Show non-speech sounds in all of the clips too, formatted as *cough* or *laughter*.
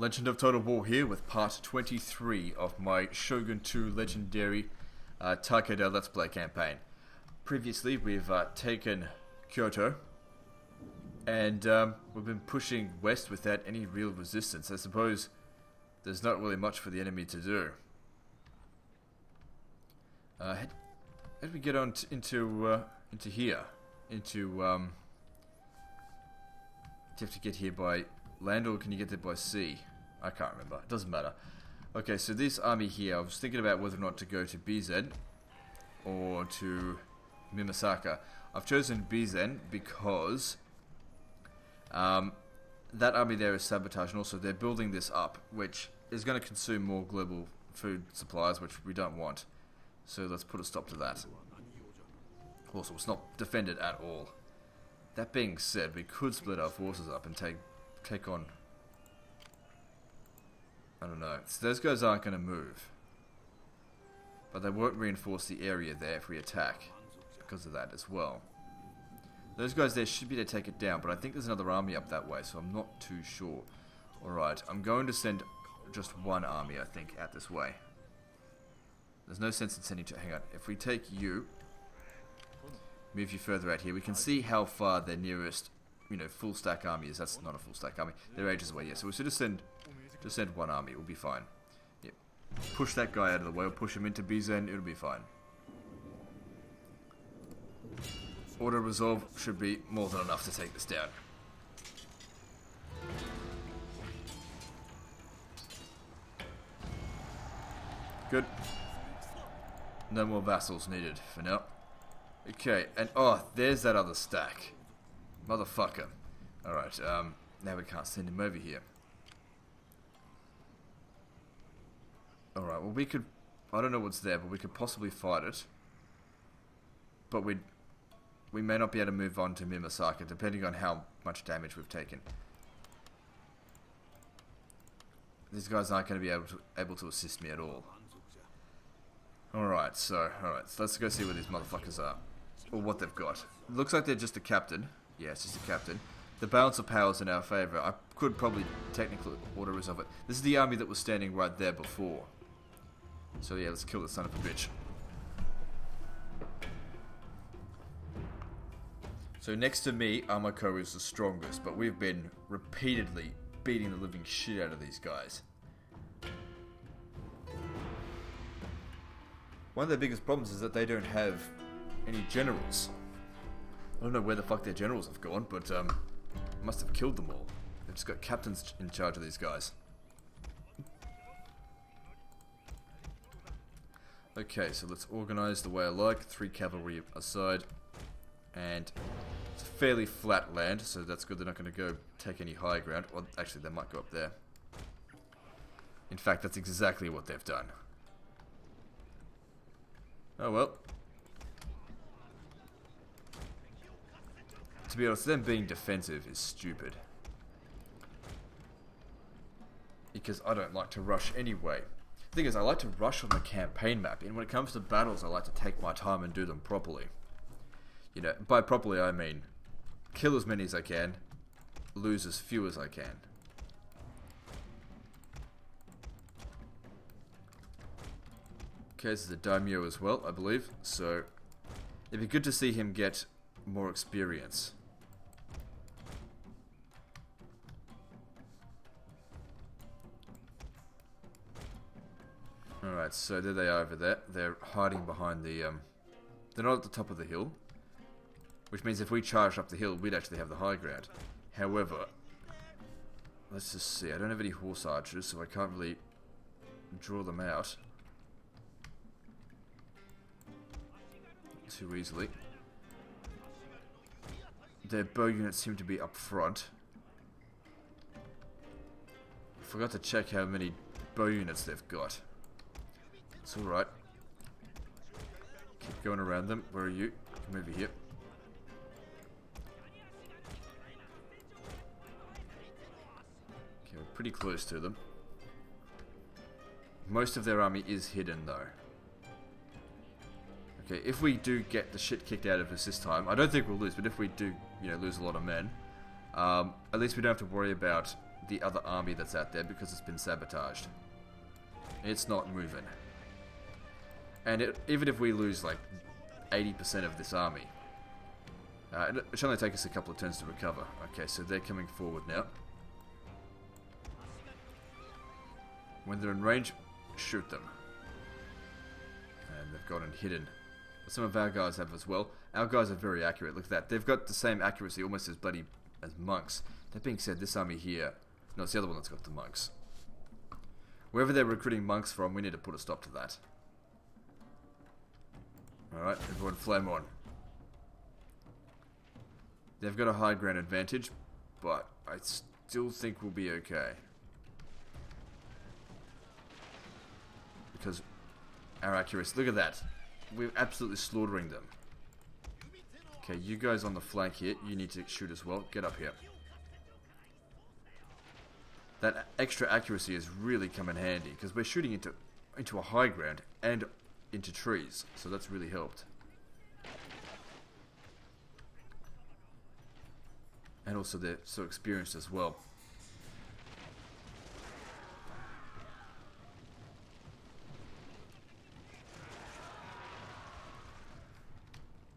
Legend of Total War here with part 23 of my Shogun 2 Legendary uh, Takeda Let's Play campaign. Previously, we've uh, taken Kyoto, and um, we've been pushing west without any real resistance. I suppose there's not really much for the enemy to do. Uh, how, did we get on into uh, into here? Into um, do you have to get here by land or can you get there by sea? I can't remember. It doesn't matter. Okay, so this army here, I was thinking about whether or not to go to Bizen or to Mimasaka. I've chosen Bizen because um, that army there is sabotage and also they're building this up, which is going to consume more global food supplies, which we don't want. So let's put a stop to that. Also, it's not defended at all. That being said, we could split our forces up and take take on I don't know. So those guys aren't going to move. But they won't reinforce the area there if we attack. Because of that as well. Those guys there should be to take it down. But I think there's another army up that way. So I'm not too sure. Alright. I'm going to send just one army, I think, out this way. There's no sense in sending to... Hang on. If we take you... Move you further out here. We can see how far their nearest, you know, full stack army is. That's not a full stack army. They're ages away, yeah. So we should just send just send one army, we'll be fine. Yep. Push that guy out of the way, or push him into Bizen, it'll be fine. Auto resolve should be more than enough to take this down. Good. No more vassals needed for now. Okay, and oh, there's that other stack. Motherfucker. Alright, um, now we can't send him over here. Alright, well we could... I don't know what's there, but we could possibly fight it. But we we may not be able to move on to Mimasaka, depending on how much damage we've taken. These guys aren't going to be able to, able to assist me at all. Alright, so, alright, so let's go see where these motherfuckers are. Or what they've got. looks like they're just a captain. Yeah, it's a captain. The balance of power is in our favour. I could probably technically auto resolve it. This is the army that was standing right there before. So yeah, let's kill the son of a bitch. So next to me, Amako is the strongest, but we've been repeatedly beating the living shit out of these guys. One of their biggest problems is that they don't have any generals. I don't know where the fuck their generals have gone, but um, must have killed them all. They've just got captains in charge of these guys. Okay, so let's organize the way I like. Three cavalry aside. And it's fairly flat land, so that's good. They're not going to go take any high ground. Well, actually, they might go up there. In fact, that's exactly what they've done. Oh well. To be honest, them being defensive is stupid. Because I don't like to rush anyway The thing is, I like to rush on the campaign map, and when it comes to battles, I like to take my time and do them properly. You know, by properly, I mean kill as many as I can, lose as few as I can. Okay, this is a daimyo as well, I believe, so it'd be good to see him get more experience. Alright, so there they are over there. They're hiding behind the, um... They're not at the top of the hill. Which means if we charge up the hill, we'd actually have the high ground. However... Let's just see. I don't have any horse archers, so I can't really draw them out. Too easily. Their bow units seem to be up front. Forgot to check how many bow units they've got. It's alright. Keep going around them. Where are you? Come over here. Okay, we're pretty close to them. Most of their army is hidden though. Okay, if we do get the shit kicked out of us this time, I don't think we'll lose, but if we do, you know, lose a lot of men, um, at least we don't have to worry about the other army that's out there because it's been sabotaged. It's not moving. And it, even if we lose like 80% of this army, uh, it should only take us a couple of turns to recover. Okay, so they're coming forward now. When they're in range, shoot them. And they've gotten hidden. Some of our guys have as well. Our guys are very accurate. Look at that. They've got the same accuracy almost as bloody as monks. That being said, this army here... No, it's the other one that's got the monks. Wherever they're recruiting monks from, we need to put a stop to that. Alright, everyone flame on. They've got a high ground advantage, but I still think we'll be okay. Because our accuracy... Look at that. We're absolutely slaughtering them. Okay, you guys on the flank here, you need to shoot as well. Get up here. That extra accuracy has really come in handy, because we're shooting into, into a high ground and into trees, so that's really helped. And also they're so experienced as well.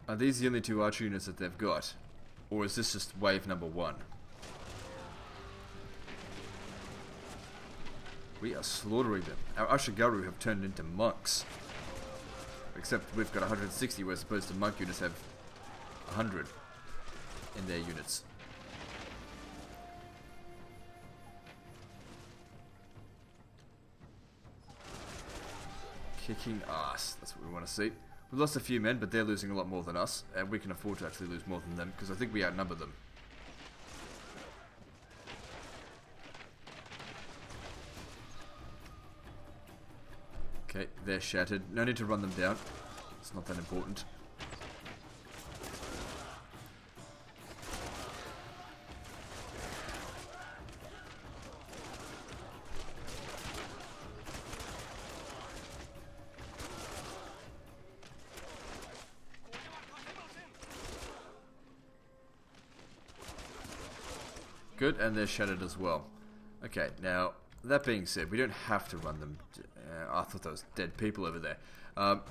Are these the only two archer units that they've got? Or is this just wave number one? We are slaughtering them. Our Ashigaru have turned into monks. Except we've got 160 we're supposed to monk units have 100 in their units. Kicking ass. That's what we want to see. We lost a few men, but they're losing a lot more than us, and we can afford to actually lose more than them, because I think we outnumber them. Okay, they're shattered. No need to run them down. It's not that important. Good, and they're shattered as well. Okay, now, that being said, we don't have to run them. I thought there was dead people over there. Um,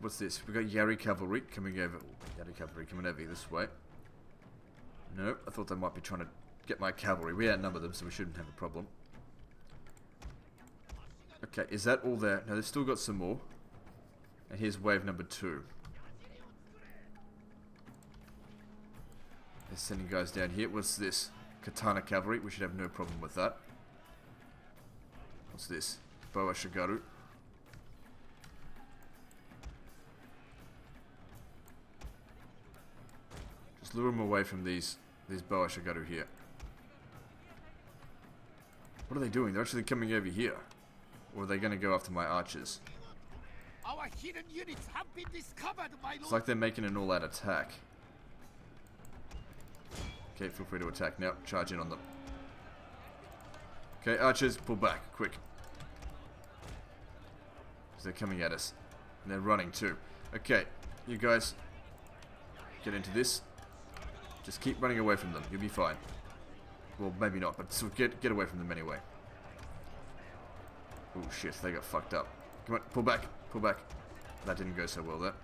what's this? we got Yari Cavalry coming over. Yari Cavalry coming over this way. Nope, I thought they might be trying to get my cavalry. We outnumber them, so we shouldn't have a problem. Okay, is that all there? No, they've still got some more. And here's wave number two. They're sending guys down here. What's this? Katana Cavalry. We should have no problem with that. What's this? Bow Ashigaru. Just lure them away from these these Bow Ashigaru here. What are they doing? They're actually coming over here. Or are they going to go after my archers? Our hidden units have been discovered, my lord. It's like they're making an all-out attack. Okay, feel free to attack now. Charge in on them. Okay, archers, pull back, quick. They're coming at us. And they're running too. Okay, you guys, get into this. Just keep running away from them. You'll be fine. Well, maybe not, but so get, get away from them anyway. Oh shit, they got fucked up. Come on, pull back, pull back. That didn't go so well there.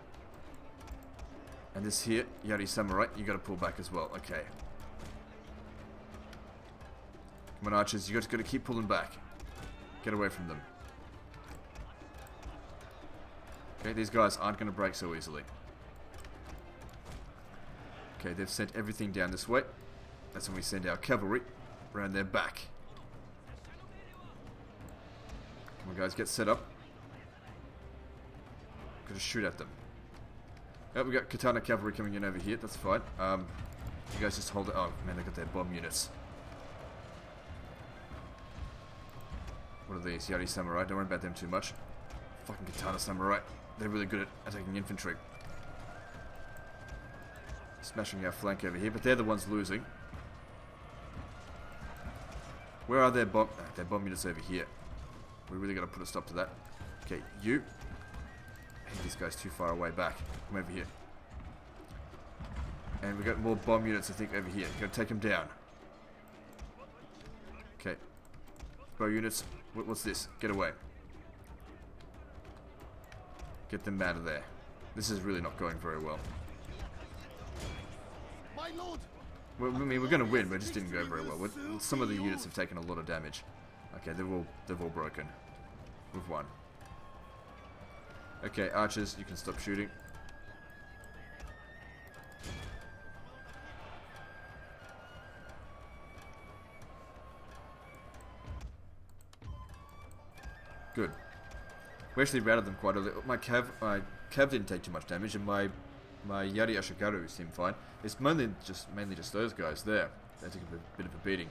And this here, Yari Samurai, you gotta pull back as well. Okay. Come on, archers. You just got to keep pulling back. Get away from them. Okay, these guys aren't going to break so easily. Okay, they've sent everything down this way. That's when we send our cavalry around their back. Come on, guys, get set up. Gotta shoot at them. Oh, we got Katana cavalry coming in over here. That's fine. Um, you guys just hold it. Oh, man, they got their bomb units. What are these? Yari Samurai. Don't worry about them too much. Fucking Katana Samurai. They're really good at attacking infantry. Smashing our flank over here, but they're the ones losing. Where are their bomb... Uh, their bomb units over here. We really got to put a stop to that. Okay, you. This guy's too far away back. Come over here. And we got more bomb units, I think, over here. Gotta take them down. Okay. Bow units. What's this? Get away. Get them out of there. This is really not going very well. My lord! Well, I mean, we're going to win, but it just didn't go very well. We're, some of the units have taken a lot of damage. Okay, they've all they've all broken. We've won. Okay, archers, you can stop shooting. Good. We actually routed them quite early. My cav, my cav didn't take too much damage, and my my Yari Ashigaru seemed fine. It's mainly just mainly just those guys there. They took a bit, of a beating.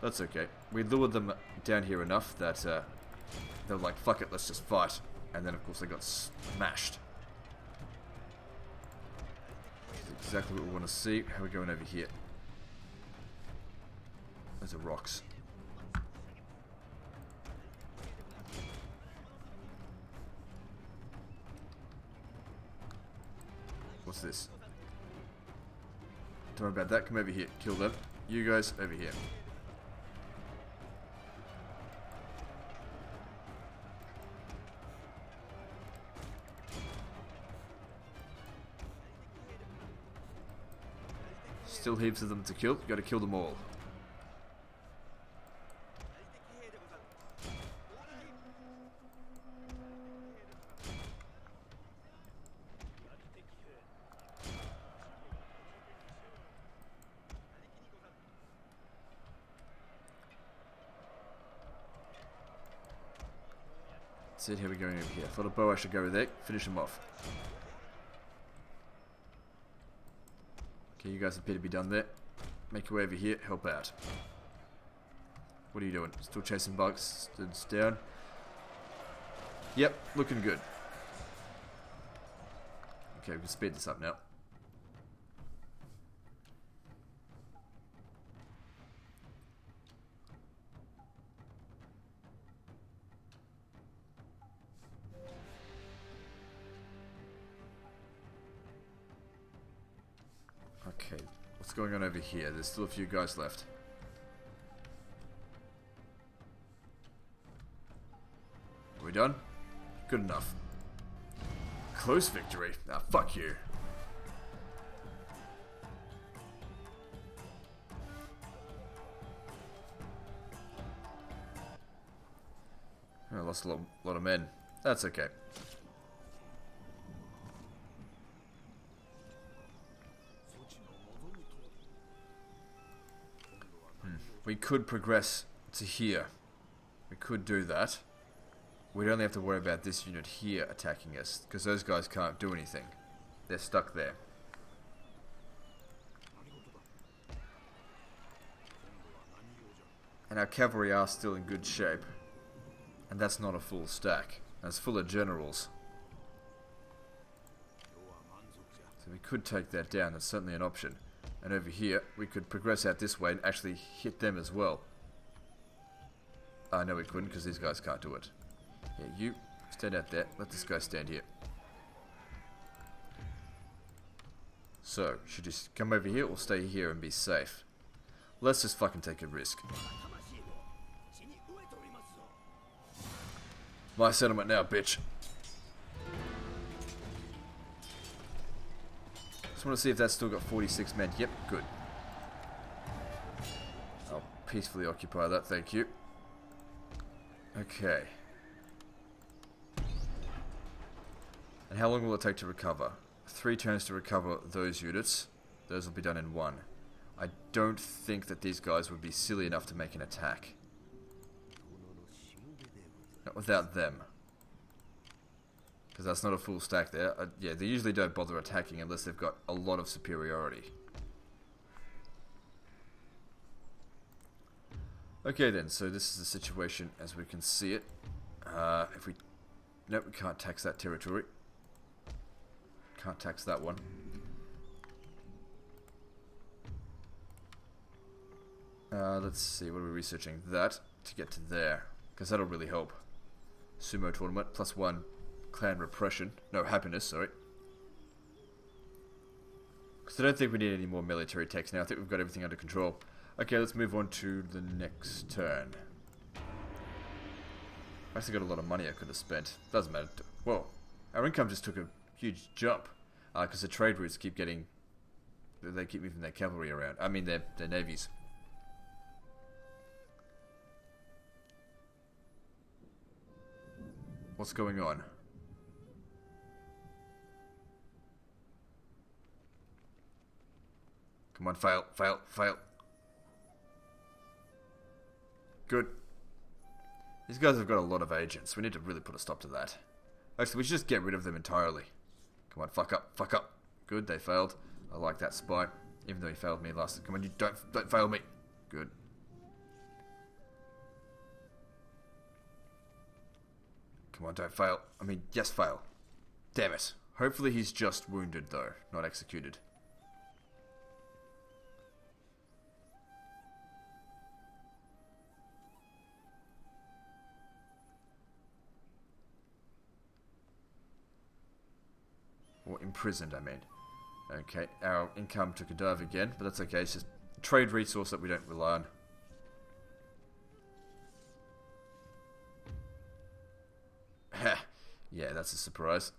That's okay. We lured them down here enough that uh, they were like, "Fuck it, let's just fight." And then, of course, they got smashed. Exactly what we want to see. How are we going over here? Those are rocks. What's this? Don't worry about that. Come over here. Kill them. You guys, over here. Still heaps of them to kill. You gotta kill them all. Here we're going over here. Thought a bow I should go with it. Finish him off. Okay, you guys appear to be done there. Make your way over here, help out. What are you doing? Still chasing bugs? It's down. Yep, looking good. Okay, we can speed this up now. Here? There's still a few guys left. Are we done? Good enough. Close victory. Ah, fuck you. I lost a lot, lot of men. That's okay. We could progress to here. We could do that. We'd only have to worry about this unit here attacking us, because those guys can't do anything. They're stuck there. And our cavalry are still in good shape. And that's not a full stack. That's full of generals. So we could take that down, that's certainly an option. And over here, we could progress out this way and actually hit them as well. Uh, no, we couldn't because these guys can't do it. Yeah, you stand out there. Let this guy stand here. So, should just come over here or stay here and be safe? Let's just fucking take a risk. My settlement now, bitch. Just want to see if that's still got 46 men. Yep, good. I'll peacefully occupy that, thank you. Okay. And how long will it take to recover? Three turns to recover those units. Those will be done in one. I don't think that these guys would be silly enough to make an attack. Not without them. Because that's not a full stack there. Uh, yeah, they usually don't bother attacking unless they've got a lot of superiority. Okay then, so this is the situation as we can see it. Uh, if we... Nope, we can't tax that territory. Can't tax that one. Uh, let's see, what are we researching? That to get to there. Because that'll really help. Sumo tournament, plus one clan repression. No, happiness, sorry. Because I don't think we need any more military techs now. I think we've got everything under control. Okay, let's move on to the next turn. I actually got a lot of money I could have spent. Doesn't matter. Whoa. Our income just took a huge jump. Because uh, the trade routes keep getting... They keep moving their cavalry around. I mean, their, their navies. What's going on? Come on, fail, fail, fail. Good. These guys have got a lot of agents. We need to really put a stop to that. Actually, we should just get rid of them entirely. Come on, fuck up, fuck up. Good, they failed. I like that spy. Even though he failed me last... Time. Come on, you don't, don't fail me. Good. Come on, don't fail. I mean, yes, fail. Damn it. Hopefully he's just wounded, though, not executed. Imprisoned, I mean. Okay, our income took a dive again, but that's okay. It's just trade resource that we don't rely on. *laughs* yeah, that's a surprise.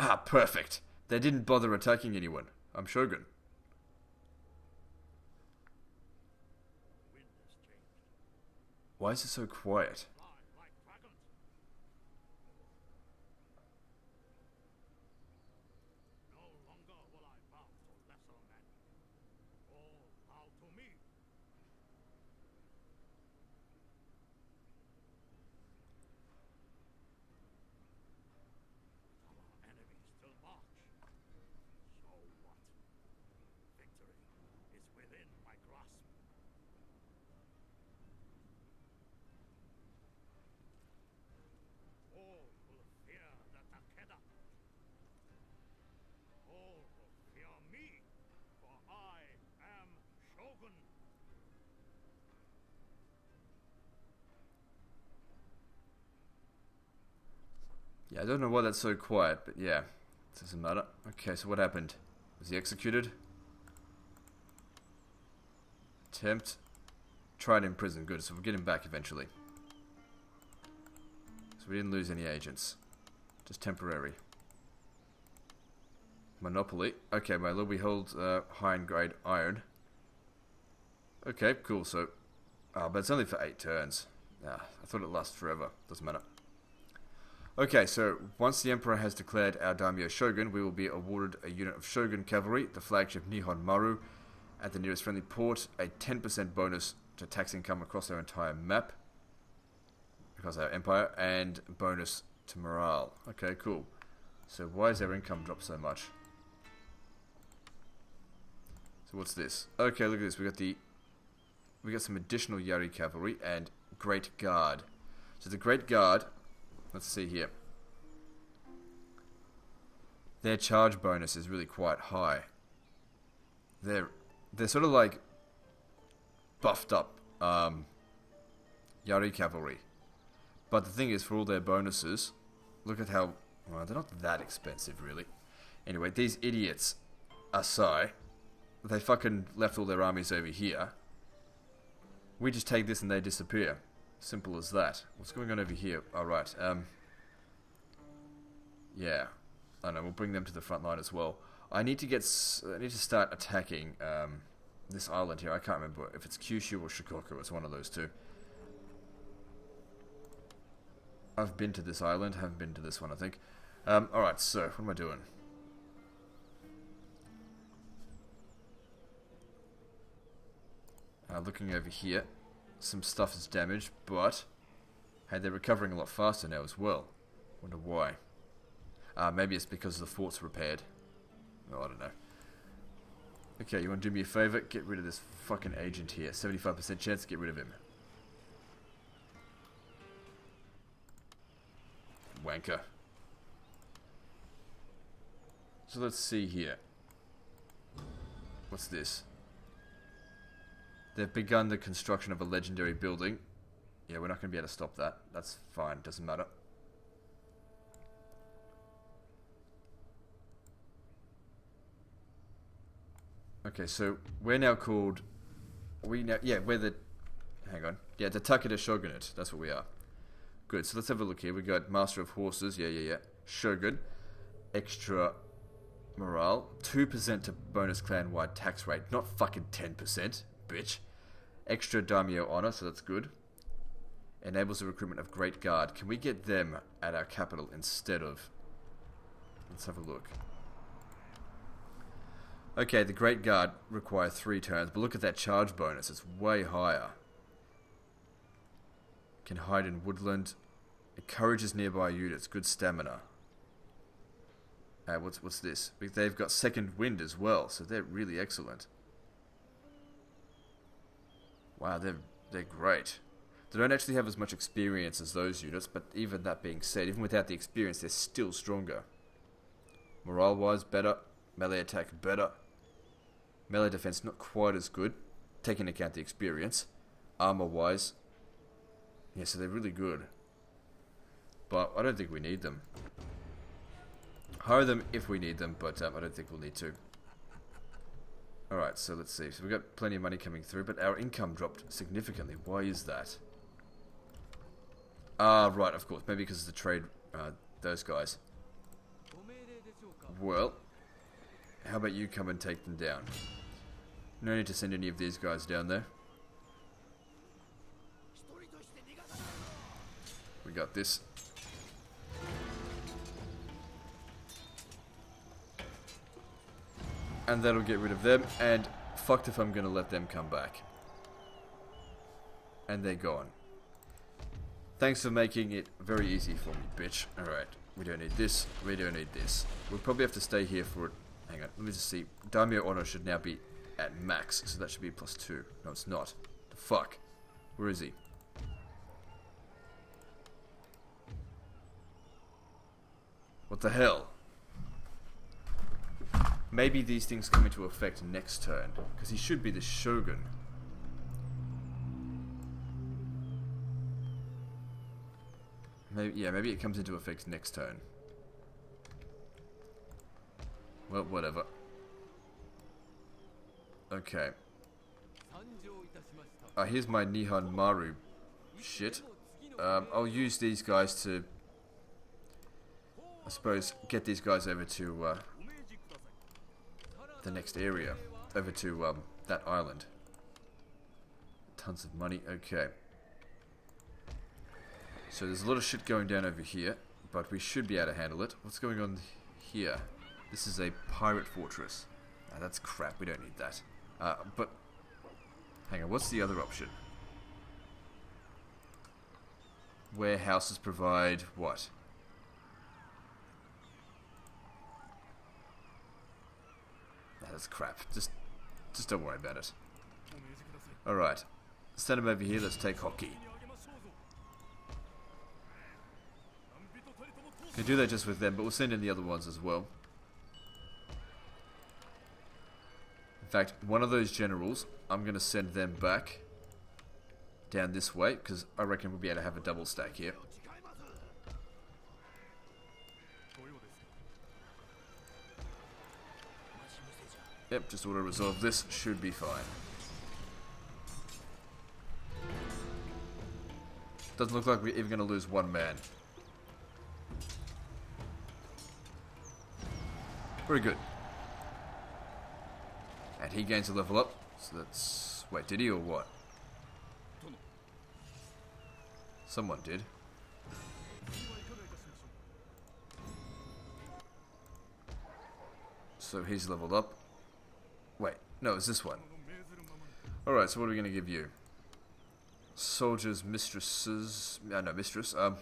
Ah, perfect. They didn't bother attacking anyone. I'm Shogun. Why is it so quiet? Yeah, I don't know why that's so quiet, but yeah. It doesn't matter. Okay, so what happened? Was he executed? Attempt. Tried in prison. Good, so we'll get him back eventually. So we didn't lose any agents. Just temporary. Monopoly. Okay, my lord, we hold uh, high grade iron. Okay, cool, so... Oh, but it's only for 8 turns. Ah, I thought it lasts forever. Doesn't matter. Okay, so once the Emperor has declared our Daimyo Shogun, we will be awarded a unit of Shogun Cavalry, the flagship Nihon Maru, at the nearest friendly port, a 10% bonus to tax income across our entire map, across our empire, and bonus to morale. Okay, cool. So why has our income dropped so much? So what's this? Okay, look at this. We got the we got some additional Yari cavalry and Great Guard. So the Great Guard Let's see here. Their charge bonus is really quite high. They're they're sort of like buffed up um, Yari cavalry. But the thing is, for all their bonuses, look at how well, they're not that expensive really. Anyway, these idiots, Asai, they fucking left all their armies over here. We just take this and they disappear. Simple as that. What's going on over here? Alright, oh, um... Yeah. I know, we'll bring them to the front line as well. I need to get... I need to start attacking, um... This island here. I can't remember if it's Kyushu or Shikoku. It's one of those two. I've been to this island. Haven't been to this one, I think. Um, alright, so, what am I doing? Uh, looking over here some stuff is damaged, but hey, they're recovering a lot faster now as well. Wonder why. Uh, maybe it's because the fort's repaired. Oh, I don't know. Okay, you want to do me a favor? Get rid of this fucking agent here. 75% chance, get rid of him. Wanker. So let's see here. What's this? They've begun the construction of a legendary building. Yeah, we're not going to be able to stop that. That's fine, doesn't matter. Okay, so we're now called. We now. Yeah, we're the. Hang on. Yeah, the Takeda Shogunate. That's what we are. Good. So let's have a look here. We got Master of Horses. Yeah, yeah, yeah. Shogun. Extra morale. 2% to bonus clan wide tax rate. Not fucking 10%, bitch. Extra daimyo honor, so that's good. Enables the recruitment of Great Guard. Can we get them at our capital instead of. Let's have a look. Okay, the Great Guard require three turns, but look at that charge bonus. It's way higher. Can hide in woodland. Encourages nearby units. Good stamina. Uh, what's what's this? They've got second wind as well, so they're really excellent. Wow, they're they're great. They don't actually have as much experience as those units, but even that being said, even without the experience, they're still stronger. Morale-wise, better. Melee attack, better. Melee defense, not quite as good, taking into account the experience. Armor-wise, yeah, so they're really good. But I don't think we need them. Hire them if we need them, but um, I don't think we'll need to. Alright, so let's see. So we've got plenty of money coming through, but our income dropped significantly. Why is that? Ah, right, of course. Maybe because of the trade, uh, those guys. Well, how about you come and take them down? No need to send any of these guys down there. We got this. And that'll get rid of them, and fucked if I'm gonna let them come back. And they're gone. Thanks for making it very easy for me, bitch. Alright, we don't need this, we don't need this. We'll probably have to stay here for it. Hang on, let me just see. Daimyo Honor should now be at max, so that should be plus two. No, it's not. The fuck? Where is he? What the hell? Maybe these things come into effect next turn, because he should be the Shogun. Maybe, yeah, maybe it comes into effect next turn. Well, whatever. Okay. Uh, here's my Nihon Maru shit. Um, I'll use these guys to, I suppose, get these guys over to uh, the next area. Over to um, that island. Tons of money. Okay. So there's a lot of shit going down over here, but we should be able to handle it. What's going on here? This is a pirate fortress. Ah, that's crap. We don't need that. Uh, but, hang on. What's the other option? Warehouses provide what? That's crap. Just, just don't worry about it. Alright. Send him over here. Let's take Hoki. Can do that just with them, but we'll send in the other ones as well. In fact, one of those generals, I'm going to send them back down this way, because I reckon we'll be able to have a double stack here. Yep, just auto resolve this, should be fine. Doesn't look like we're even going to lose one man. Very good. And he gains a level up. So that's... Wait, did he or what? Someone did. So he's leveled up. No, it's this one. Alright, so what are we going to give you? Soldiers, mistresses... Uh, no, mistress. Um,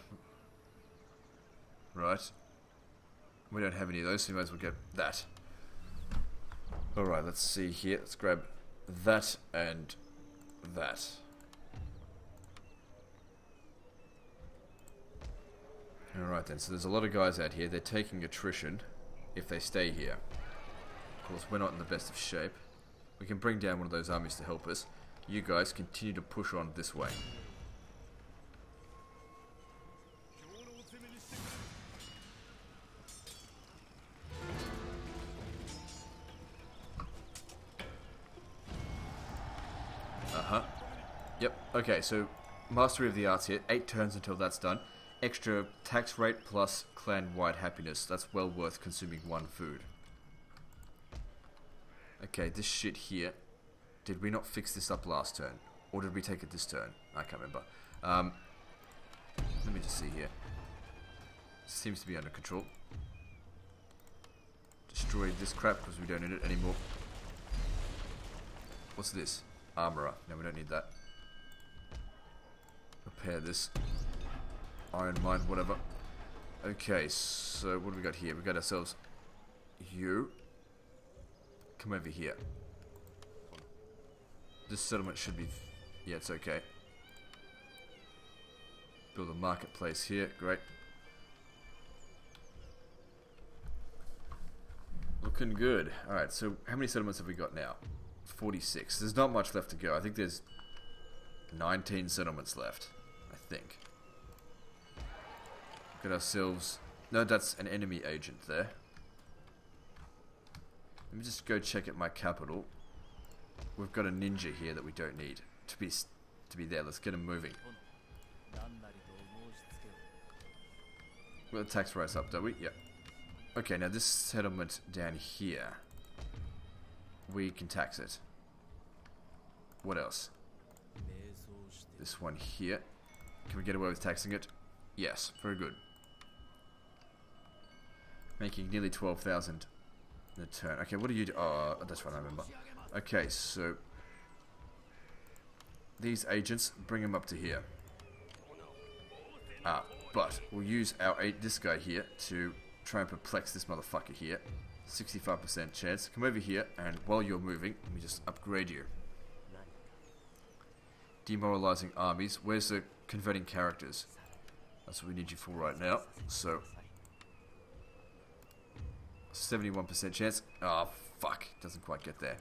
right. We don't have any of those, so we might as well get that. Alright, let's see here. Let's grab that and that. Alright then, so there's a lot of guys out here. They're taking attrition if they stay here. Of course, we're not in the best of shape. We can bring down one of those armies to help us. You guys continue to push on this way. Uh-huh. Yep, okay, so Mastery of the Arts here. Eight turns until that's done. Extra tax rate plus clan-wide happiness. That's well worth consuming one food. Okay, this shit here. Did we not fix this up last turn? Or did we take it this turn? I can't remember. Um, let me just see here. Seems to be under control. Destroy this crap because we don't need it anymore. What's this? Armorer. No, we don't need that. Repair this. Iron mine, whatever. Okay, so what do we got here? We got ourselves you. Come over here. This settlement should be... Yeah, it's okay. Build a marketplace here. Great. Looking good. Alright, so how many settlements have we got now? 46. There's not much left to go. I think there's 19 settlements left. I think. Got ourselves... No, that's an enemy agent there. Let me just go check at my capital. We've got a ninja here that we don't need to be to be there. Let's get him moving. We'll tax price up, don't we? Yep. Okay, now this settlement down here, we can tax it. What else? This one here. Can we get away with taxing it? Yes, very good. Making nearly 12,000 a turn. Okay, what do you do? Oh, that's what I remember. Okay, so... These agents, bring them up to here. Ah, but we'll use our eight, this guy here to try and perplex this motherfucker here. 65% chance. Come over here, and while you're moving, let me just upgrade you. Demoralizing armies. Where's the converting characters? That's what we need you for right now. So, 71% chance. Oh, fuck. Doesn't quite get there.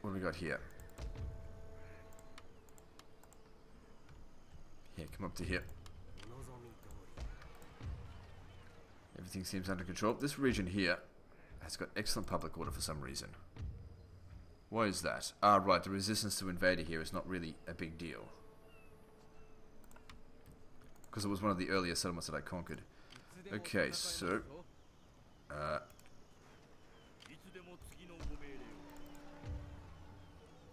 What do we got here? Here, come up to here. Everything seems under control. This region here has got excellent public order for some reason. Why is that? Ah, right, the resistance to invader here is not really a big deal. Because it was one of the earlier settlements that I conquered. Okay, so... Uh,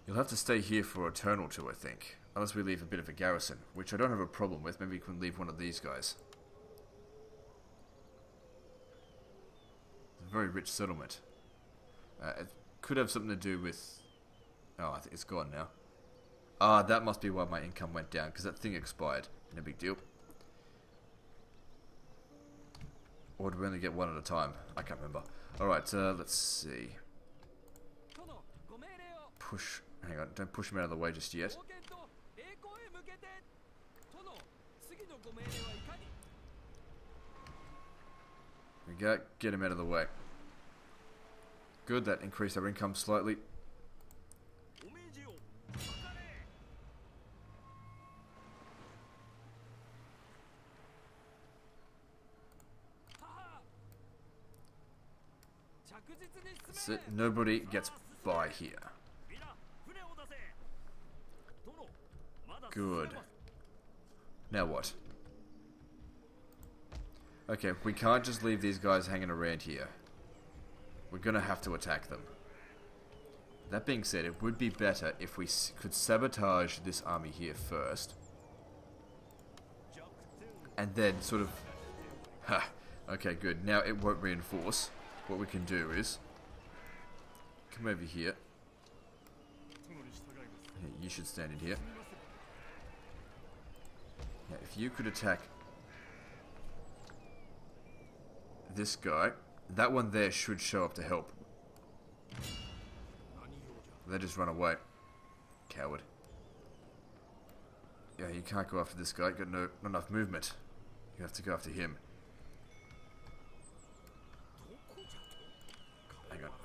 you'll have to stay here for a turn or two, I think. Unless we leave a bit of a garrison, which I don't have a problem with. Maybe we can leave one of these guys. It's a very rich settlement. Uh, it could have something to do with... Oh, it's gone now. Ah, that must be why my income went down, because that thing expired. No big deal. Or do we only get one at a time? I can't remember. Alright, uh, let's see. Push. Hang on, don't push him out of the way just yet. We go. Get him out of the way. Good, that increased our income slightly. It. Nobody gets by here. Good. Now what? Okay, we can't just leave these guys hanging around here. We're gonna have to attack them. That being said, it would be better if we could sabotage this army here first. And then sort of... *laughs* Ha! Okay, good. Now it won't reinforce. What we can do is... Come over here. You should stand in here. Now, if you could attack this guy, that one there should show up to help. They just run away. Coward. Yeah, you can't go after this guy. Got no not enough movement. You have to go after him.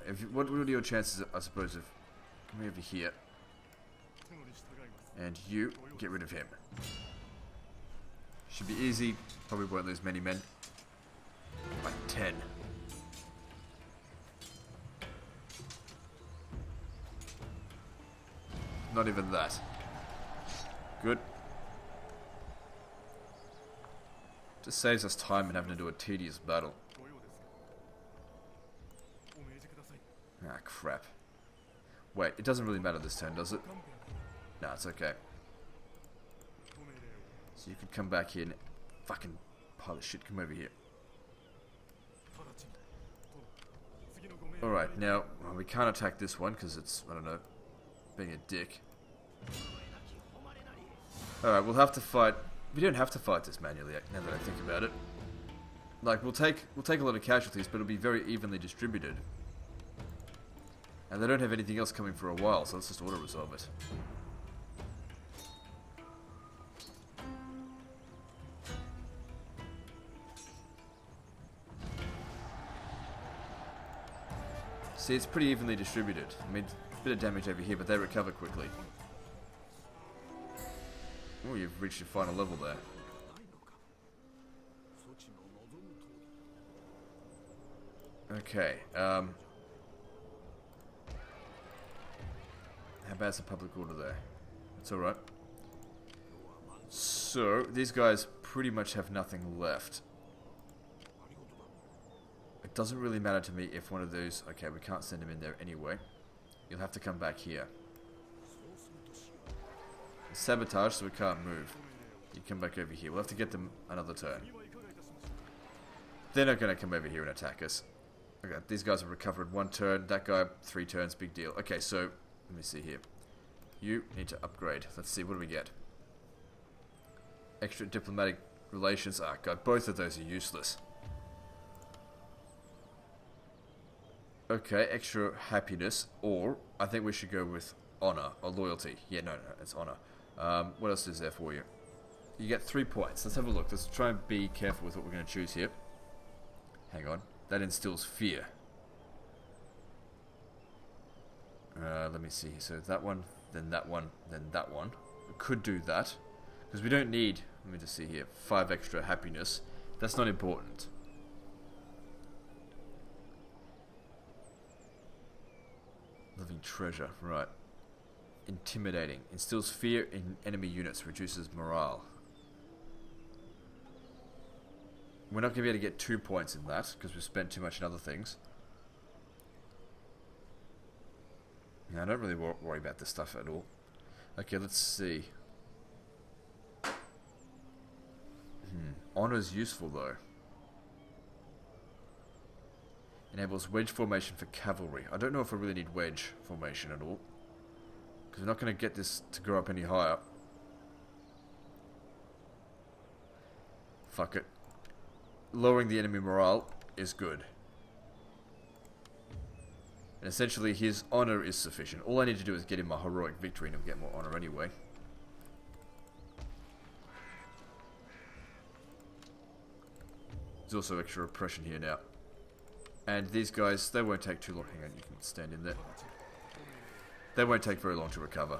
If what would your chances, I suppose, of coming over here and you get rid of him? Should be easy. Probably won't lose many men. Like ten. Not even that. Good. Just saves us time and having to do a tedious battle. Ah, crap. Wait, it doesn't really matter this turn, does it? No, it's okay. So you could come back here and fucking pile of shit, come over here. Alright, now, well, we can't attack this one because it's, I don't know, being a dick. Alright, we'll have to fight... We don't have to fight this manually, uh, now that I think about it. Like, we'll take, we'll take a lot of casualties, but it'll be very evenly distributed. And they don't have anything else coming for a while, so let's just auto-resolve it. See, it's pretty evenly distributed. I mean, a bit of damage over here, but they recover quickly. Oh, you've reached your final level there. Okay, um, How bad's the public order there? It's alright. So, these guys pretty much have nothing left. It doesn't really matter to me if one of those... Okay, we can't send him in there anyway. You'll have to come back here. It's sabotage, so we can't move. You come back over here. We'll have to get them another turn. They're not going to come over here and attack us. Okay, these guys have recovered one turn. That guy, three turns. Big deal. Okay, so let me see here. You need to upgrade. Let's see, what do we get? Extra diplomatic relations. Ah, God, both of those are useless. Okay, extra happiness. Or, I think we should go with honor or loyalty. Yeah, no, no, it's honor. Um, what else is there for you? You get three points. Let's have a look. Let's try and be careful with what we're going to choose here. Hang on. That instills fear. Uh, let me see. So that one, then that one, then that one. We could do that. Because we don't need, let me just see here, five extra happiness. That's not important. Living treasure, right. Intimidating. Instills fear in enemy units, reduces morale. We're not going to be able to get two points in that because we've spent too much in other things. Yeah, I don't really wor worry about this stuff at all. Okay, let's see. Hmm. Honor's useful though. Enables wedge formation for cavalry. I don't know if I really need wedge formation at all. Because we're not going to get this to grow up any higher. Fuck it lowering the enemy morale is good. And essentially his honor is sufficient. All I need to do is get him a heroic victory and he'll get more honor anyway. There's also extra oppression here now. And these guys, they won't take too long. Hang on, you can stand in there. They won't take very long to recover.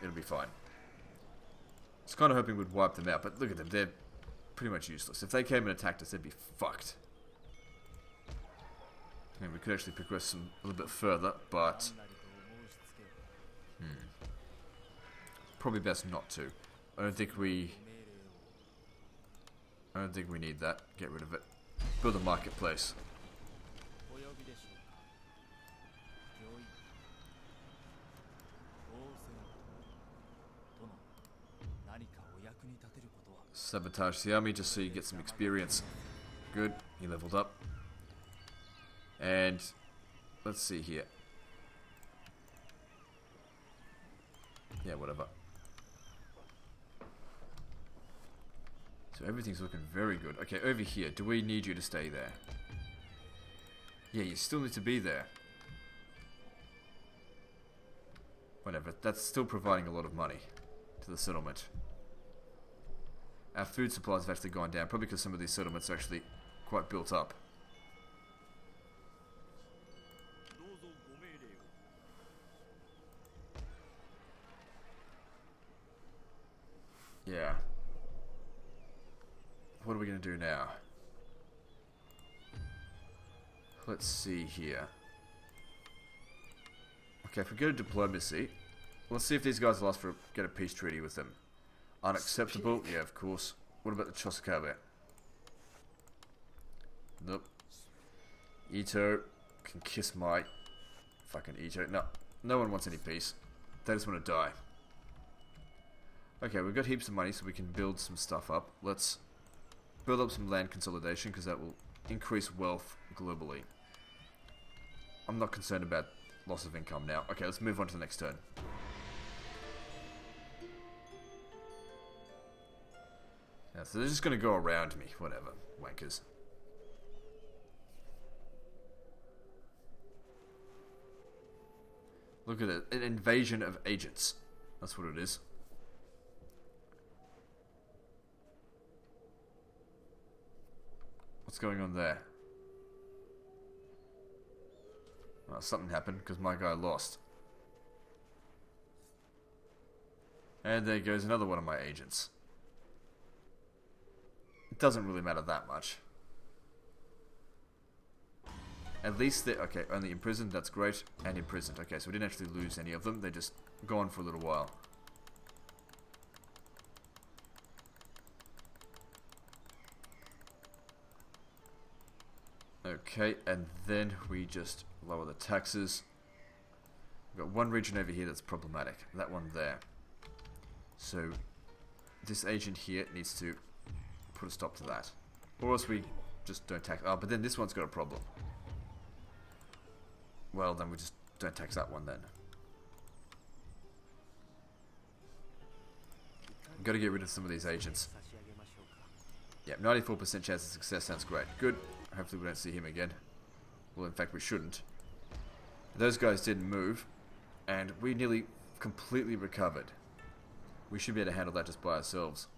It'll be fine. I was kind of hoping we'd wipe them out, but look at them. They're pretty much useless. If they came and attacked us, they'd be fucked. I mean, we could actually progress some, a little bit further, but... Hmm. Probably best not to. I don't think we... I don't think we need that. Get rid of it. Build a marketplace. Sabotage the army just so you get some experience. Good. He leveled up. And let's see here. Yeah, whatever. So everything's looking very good. Okay, over here. Do we need you to stay there? Yeah, you still need to be there. Whatever. That's still providing a lot of money to the settlement. Our food supplies have actually gone down, probably because some of these settlements are actually quite built up. Yeah. What are we going to do now? Let's see here. Okay, if we go to diplomacy, Let's see if these guys will ask for get a peace treaty with them. Unacceptable? Yeah, of course. What about the Chosokabe? Nope. Ito can kiss my fucking Ito. No, no one wants any peace. They just want to die. Okay, we've got heaps of money, so we can build some stuff up. Let's build up some land consolidation, because that will increase wealth globally. I'm not concerned about loss of income now. Okay, let's move on to the next turn. Yeah, so they're just going to go around me. Whatever. Wankers. Look at it. An invasion of agents. That's what it is. What's going on there? Well, something happened because my guy lost. And there goes another one of my agents. It doesn't really matter that much. At least they okay, only imprisoned, that's great, and imprisoned. Okay, so we didn't actually lose any of them, they just gone for a little while. Okay, and then we just lower the taxes. We've got one region over here that's problematic, that one there. So this agent here needs to put a stop to that. Or else we just don't tax. Oh, but then this one's got a problem. Well, then we just don't tax that one then. I've got to get rid of some of these agents. Yeah, 94% chance of success sounds great. Good. Hopefully we don't see him again. Well, in fact, we shouldn't. Those guys didn't move, and we nearly completely recovered. We should be able to handle that just by ourselves.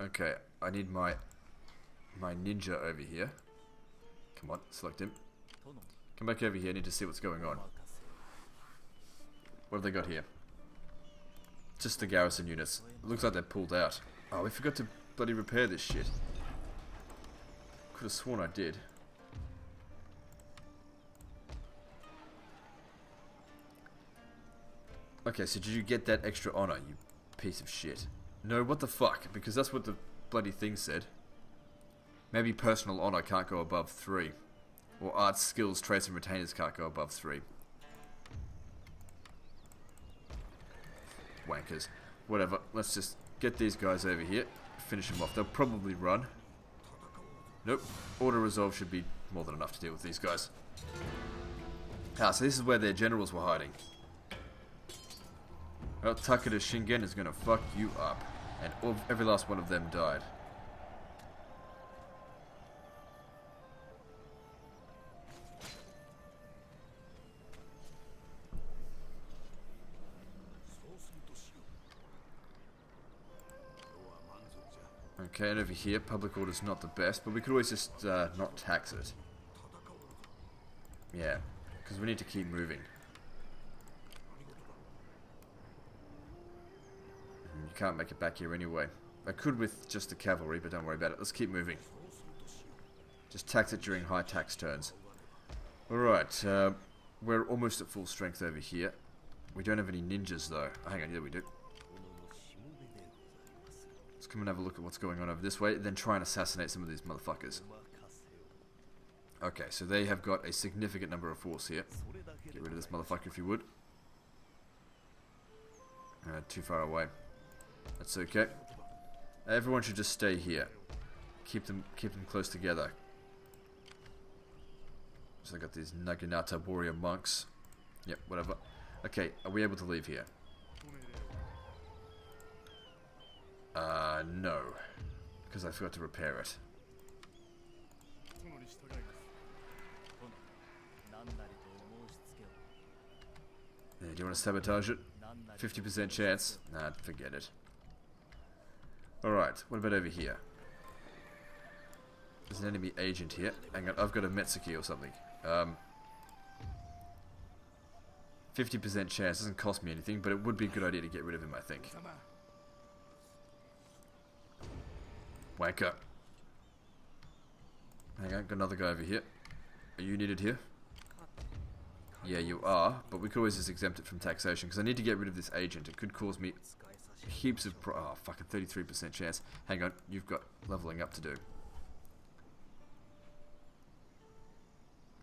Okay, I need my my ninja over here. Come on, select him. Come back over here, I need to see what's going on. What have they got here? Just the garrison units. It looks like they're pulled out. Oh, we forgot to bloody repair this shit. Could have sworn I did. Okay, so did you get that extra honor, you piece of shit? No, what the fuck? Because that's what the bloody thing said. Maybe personal honor can't go above three. Or arts, skills, traits, and retainers can't go above three. wankers. Whatever, let's just get these guys over here, finish them off. They'll probably run. Nope, auto resolve should be more than enough to deal with these guys. Ah, so this is where their generals were hiding. Well, Takeda Shingen is gonna fuck you up. And every last one of them died. Okay, and over here, public order's not the best, but we could always just uh, not tax it. Yeah, because we need to keep moving. And You can't make it back here anyway. I could with just the cavalry, but don't worry about it. Let's keep moving. Just tax it during high tax turns. Alright, uh, we're almost at full strength over here. We don't have any ninjas though. Hang on, yeah we do. Let's come and have a look at what's going on over this way, then try and assassinate some of these motherfuckers. Okay, so they have got a significant number of force here. Get rid of this motherfucker if you would. Uh, too far away. That's okay. Everyone should just stay here. Keep them keep them close together. So I got these Naginata warrior monks. Yep, whatever. Okay, are we able to leave here? Uh, no. Because I forgot to repair it. Yeah, do you want to sabotage it? 50% chance? Nah, forget it. Alright, what about over here? There's an enemy agent here. Hang on, I've got a Metsuke or something. Um, 50% chance, doesn't cost me anything, but it would be a good idea to get rid of him, I think. Wanker. Hang on, got another guy over here. Are you needed here? Yeah, you are, but we could always just exempt it from taxation because I need to get rid of this agent. It could cause me heaps of pro- oh fucking 33% chance. Hang on, you've got leveling up to do.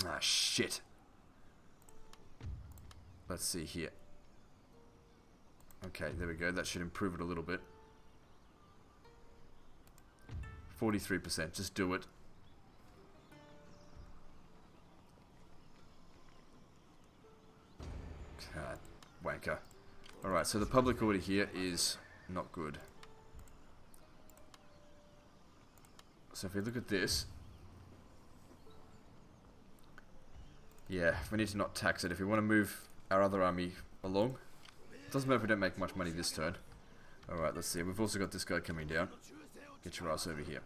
Ah shit. Let's see here. Okay, there we go. That should improve it a little bit. 43%. Just do it. God, wanker. Alright, so the public order here is not good. So if we look at this... Yeah, we need to not tax it. If we want to move our other army along, it doesn't matter if we don't make much money this turn. Alright, let's see. We've also got this guy coming down. Get your ass over here.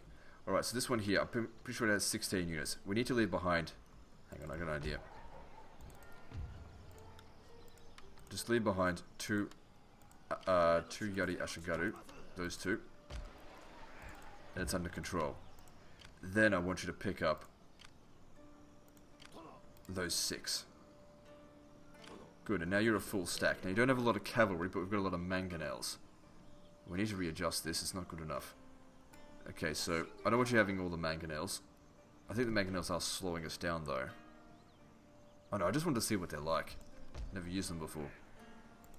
Alright, so this one here, I'm pretty sure it has 16 units. We need to leave behind... Hang on, I got an idea. Just leave behind two... Uh, uh two Yari Ashigaru. Those two. And it's under control. Then I want you to pick up... Those six. Good, and now you're a full stack. Now you don't have a lot of cavalry, but we've got a lot of mangonels. We need to readjust this, it's not good enough. Okay, so I don't want you having all the mangonels. I think the mangonels are slowing us down though. Oh no, I just wanted to see what they're like. Never used them before.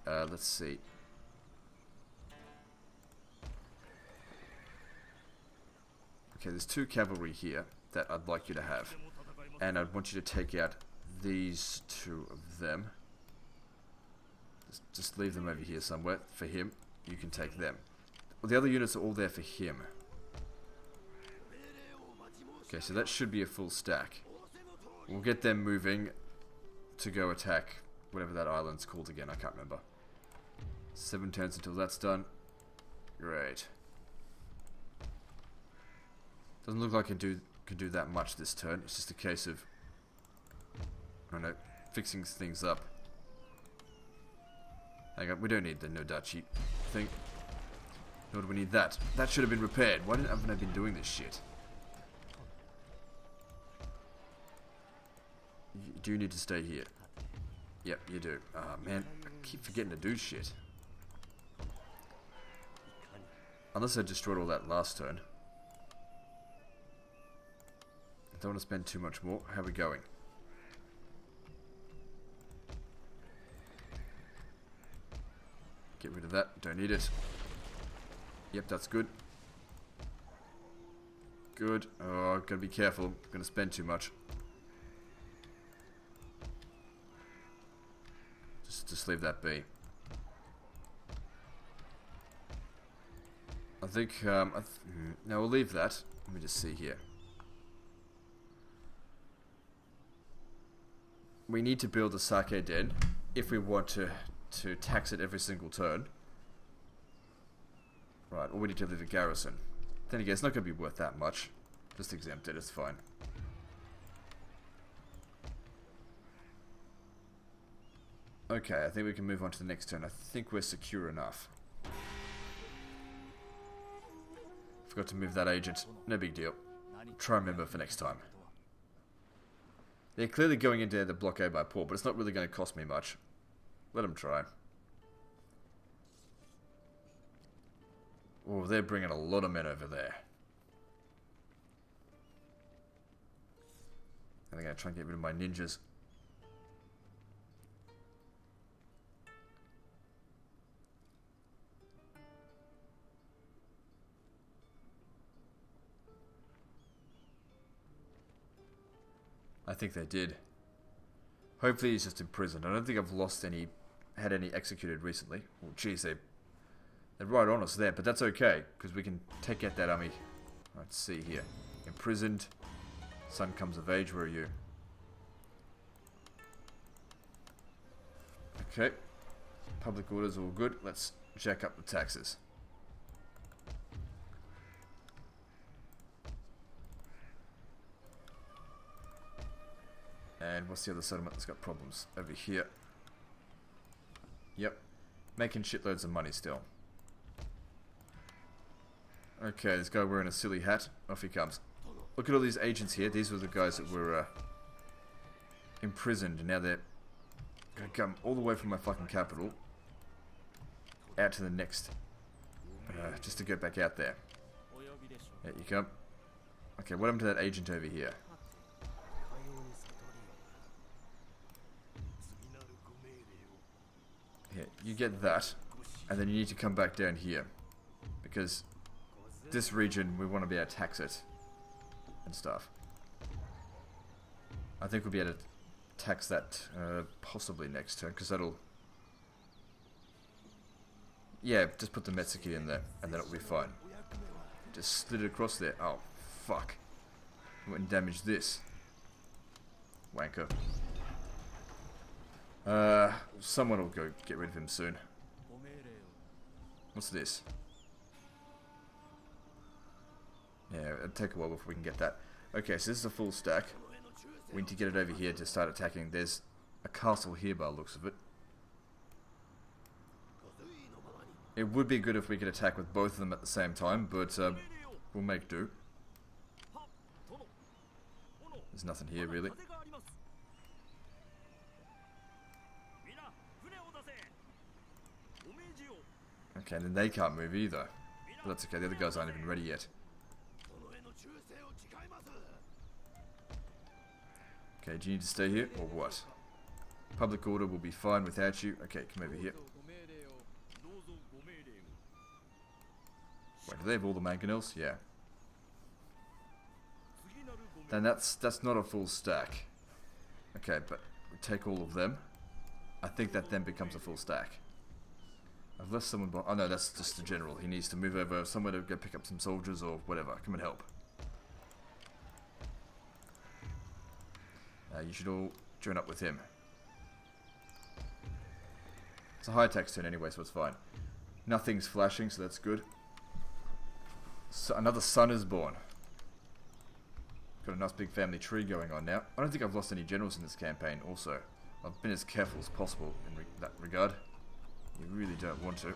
Uh, let's see. Okay, there's two cavalry here that I'd like you to have. And I'd want you to take out these two of them. Just, just leave them over here somewhere. For him, you can take them. Well, the other units are all there for him. Okay, so that should be a full stack. We'll get them moving to go attack whatever that island's called again. I can't remember. Seven turns until that's done. Great. Doesn't look like I can do can do that much this turn. It's just a case of I don't know, fixing things up. Hang on, we don't need the Nodachi thing. Nor do we need that. That should have been repaired. Why haven't I been doing this shit? You do need to stay here. Yep, you do. Ah, oh, man. I keep forgetting to do shit. Unless I destroyed all that last turn. I don't want to spend too much more. How are we going? Get rid of that. Don't need it. Yep, that's good. Good. Oh, gotta be careful. Gonna spend too much. Just, leave that be. I think, um, I th hmm, now we'll leave that. Let me just see here. We need to build a sake den if we want to, to tax it every single turn. Right, or we need to leave a garrison. Then again, it's not going to be worth that much. Just exempt it, it's fine. Okay, I think we can move on to the next turn. I think we're secure enough. Forgot to move that agent. No big deal. Try and remember for next time. They're clearly going into the blockade by port, but it's not really going to cost me much. Let them try. Oh, they're bringing a lot of men over there. And they're going to try and get rid of my ninjas. I think they did. Hopefully he's just imprisoned. I don't think I've lost any, had any executed recently. Well, geez, they, they're right on us there, but that's okay, because we can take out that army. Let's see here. Imprisoned. Son comes of age, where are you? Okay. Public orders all good. Let's jack up the taxes. And what's the other settlement that's got problems? Over here. Yep. Making shitloads of money still. Okay, this guy wearing a silly hat. Off he comes. Look at all these agents here. These were the guys that were uh, imprisoned. Now they're going to come all the way from my fucking capital out to the next. Uh, just to get back out there. There you come. Okay, what happened to that agent over here? Here, you get that, and then you need to come back down here. Because this region, we want to be able to tax it and stuff. I think we'll be able to tax that uh, possibly next turn, because that'll... Yeah, just put the Metsuke in there, and then it'll be fine. Just slid it across there. Oh, fuck. Went and damaged this. Wanker. Uh, someone will go get rid of him soon. What's this? Yeah, it'll take a while before we can get that. Okay, so this is a full stack. We need to get it over here to start attacking. There's a castle here by looks of it. It would be good if we could attack with both of them at the same time, but um, we'll make do. There's nothing here, really. Okay, and then they can't move either. But that's okay, the other guys aren't even ready yet. Okay, do you need to stay here, or what? Public order will be fine without you. Okay, come over here. Wait, do they have all the mangonels? Yeah. Then that's that's not a full stack. Okay, but we take all of them. I think that then becomes a full stack. I've left someone. Oh no, that's just the general. He needs to move over somewhere to go pick up some soldiers or whatever. Come and help. Uh, you should all join up with him. It's a high tax turn anyway, so it's fine. Nothing's flashing, so that's good. So another son is born. Got a nice big family tree going on now. I don't think I've lost any generals in this campaign also. I've been as careful as possible in re that regard. You really don't want to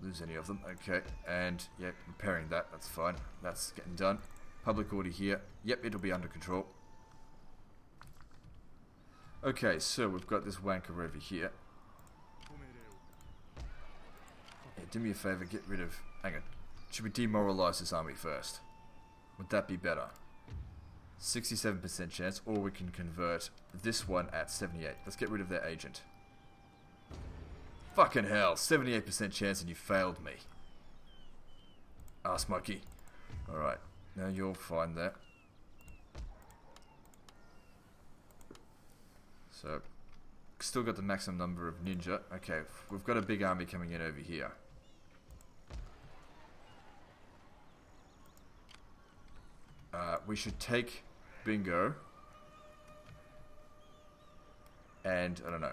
lose any of them. Okay, and yep, repairing that, that's fine. That's getting done. Public order here. Yep, it'll be under control. Okay, so we've got this wanker over here. Yeah, do me a favor, get rid of... Hang on. Should we demoralize this army first? Would that be better? 67% chance, or we can convert this one at 78. Let's get rid of their agent. Fucking hell, 78% chance and you failed me. Ah, Smokey. Alright, now you'll find that. So, still got the maximum number of ninja. Okay, we've got a big army coming in over here. Uh, we should take Bingo. And, I don't know.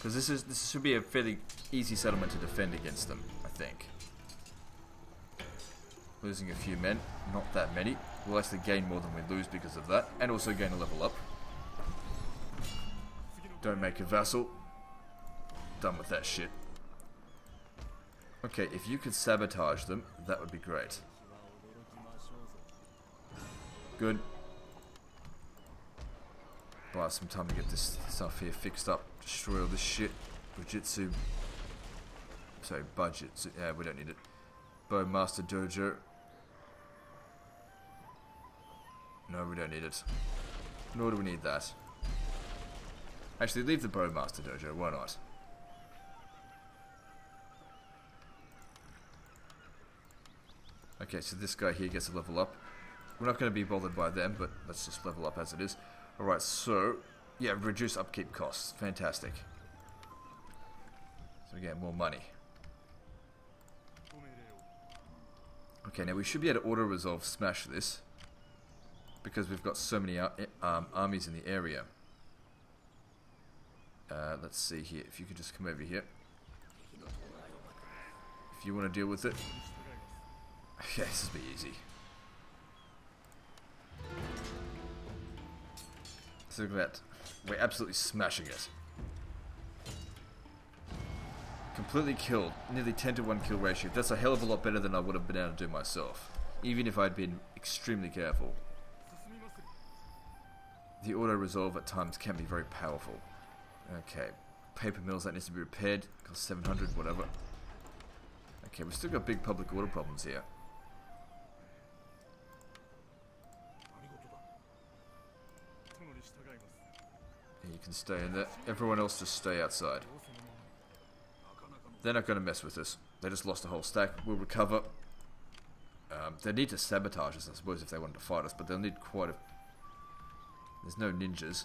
Because this is this should be a fairly easy settlement to defend against them, I think. Losing a few men, not that many. We'll actually gain more than we lose because of that, and also gain a level up. Don't make a vassal. Done with that shit. Okay, if you could sabotage them, that would be great. Good. Buy some time to get this stuff here fixed up. Destroy all this shit. Bujitsu. Sorry, budget. Yeah, we don't need it. Bowmaster Dojo. No, we don't need it. Nor do we need that. Actually, leave the Bowmaster Dojo. Why not? Okay, so this guy here gets a level up. We're not going to be bothered by them, but let's just level up as it is. Alright, so, yeah, reduce upkeep costs. Fantastic. So we get more money. Okay, now we should be able to auto-resolve smash this. Because we've got so many ar um, armies in the area. Uh, let's see here. If you could just come over here. If you want to deal with it. Okay, this will be easy. So look. We're absolutely smashing it. Completely killed. Nearly 10 to 1 kill ratio. That's a hell of a lot better than I would have been able to do myself. even if I'd been extremely careful. The auto resolve at times can be very powerful. Okay, paper mills that needs to be repaired. Cost 700, whatever. Okay, we've still got big public order problems here. You can stay in there. Everyone else just stay outside. They're not going to mess with us. They just lost a whole stack. We'll recover. Um, they need to sabotage us, I suppose, if they wanted to fight us, but they'll need quite a... There's no ninjas.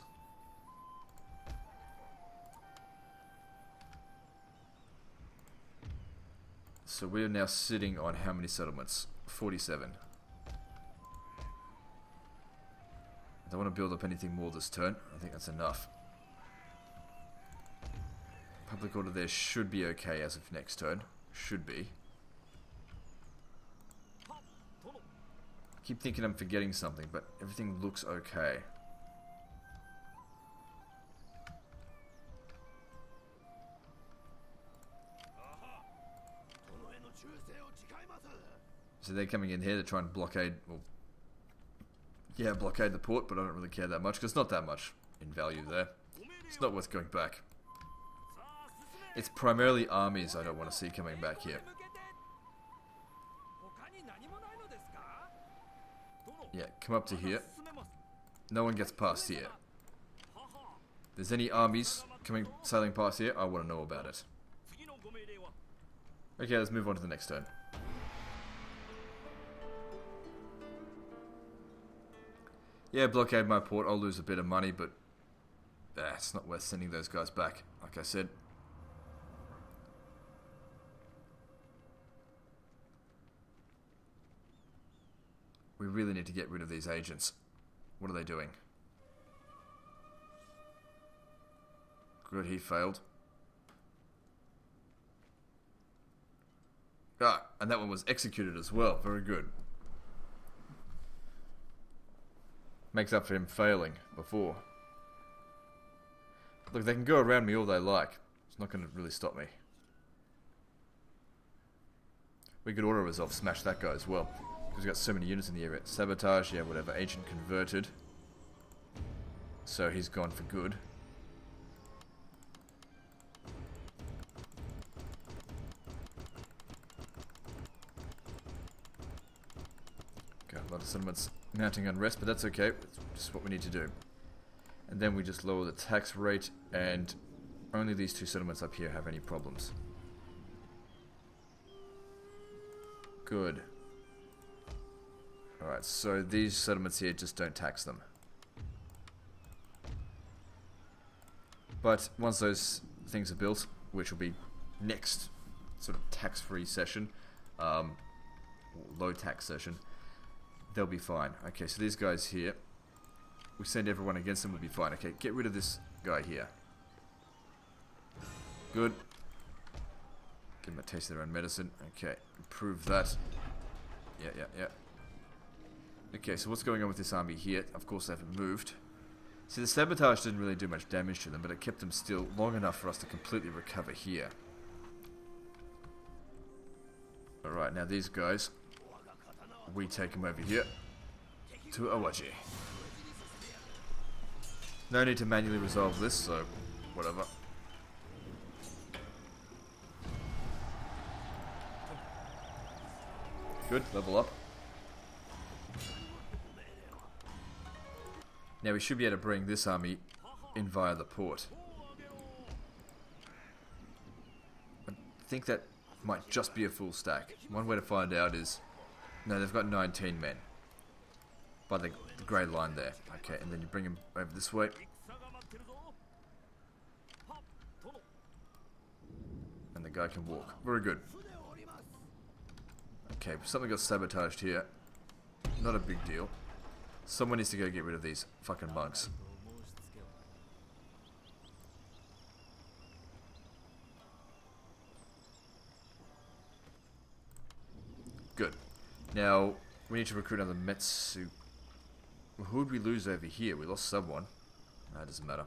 So we are now sitting on how many settlements? 47. I don't want to build up anything more this turn. I think that's enough. Public order there should be okay as of next turn. Should be. I keep thinking I'm forgetting something, but everything looks okay. So they're coming in here to try and blockade, well, yeah, blockade the port, but I don't really care that much because it's not that much in value there. It's not worth going back. It's primarily armies I don't want to see coming back here. Yeah, come up to here. No one gets past here. If there's any armies coming sailing past here, I want to know about it. Okay, let's move on to the next turn. Yeah, blockade my port, I'll lose a bit of money, but ah, it's not worth sending those guys back, like I said. We really need to get rid of these agents. What are they doing? Good, he failed. Ah, and that one was executed as well. Very good. Makes up for him failing before. Look, they can go around me all they like. It's not going to really stop me. We could auto resolve smash that guy as well. Because we've got so many units in the area. Sabotage, yeah, whatever. Agent converted. So he's gone for good. Got a lot of settlements mounting unrest, but that's okay. It's just what we need to do. And then we just lower the tax rate, and only these two settlements up here have any problems. Good. Alright, so these settlements here just don't tax them. But once those things are built, which will be next sort of tax-free session, um, low tax session, they'll be fine. Okay, so these guys here, we send everyone against them, we'll be fine. Okay, get rid of this guy here. Good. Give them a taste of their own medicine. Okay, improve that. Yeah, yeah, yeah. Okay, so what's going on with this army here? Of course, they haven't moved. See, the sabotage didn't really do much damage to them, but it kept them still long enough for us to completely recover here. Alright, now these guys, we take him over here to Awaji. No need to manually resolve this, so whatever. Good, level up. Now we should be able to bring this army in via the port. I think that might just be a full stack. One way to find out is... No, they've got 19 men. By the, the grey line there. Okay, and then you bring them over this way. And the guy can walk. Very good. Okay, something got sabotaged here. Not a big deal. Someone needs to go get rid of these fucking bugs. Now, we need to recruit another Metsu. Who'd we lose over here? We lost someone. That doesn't matter.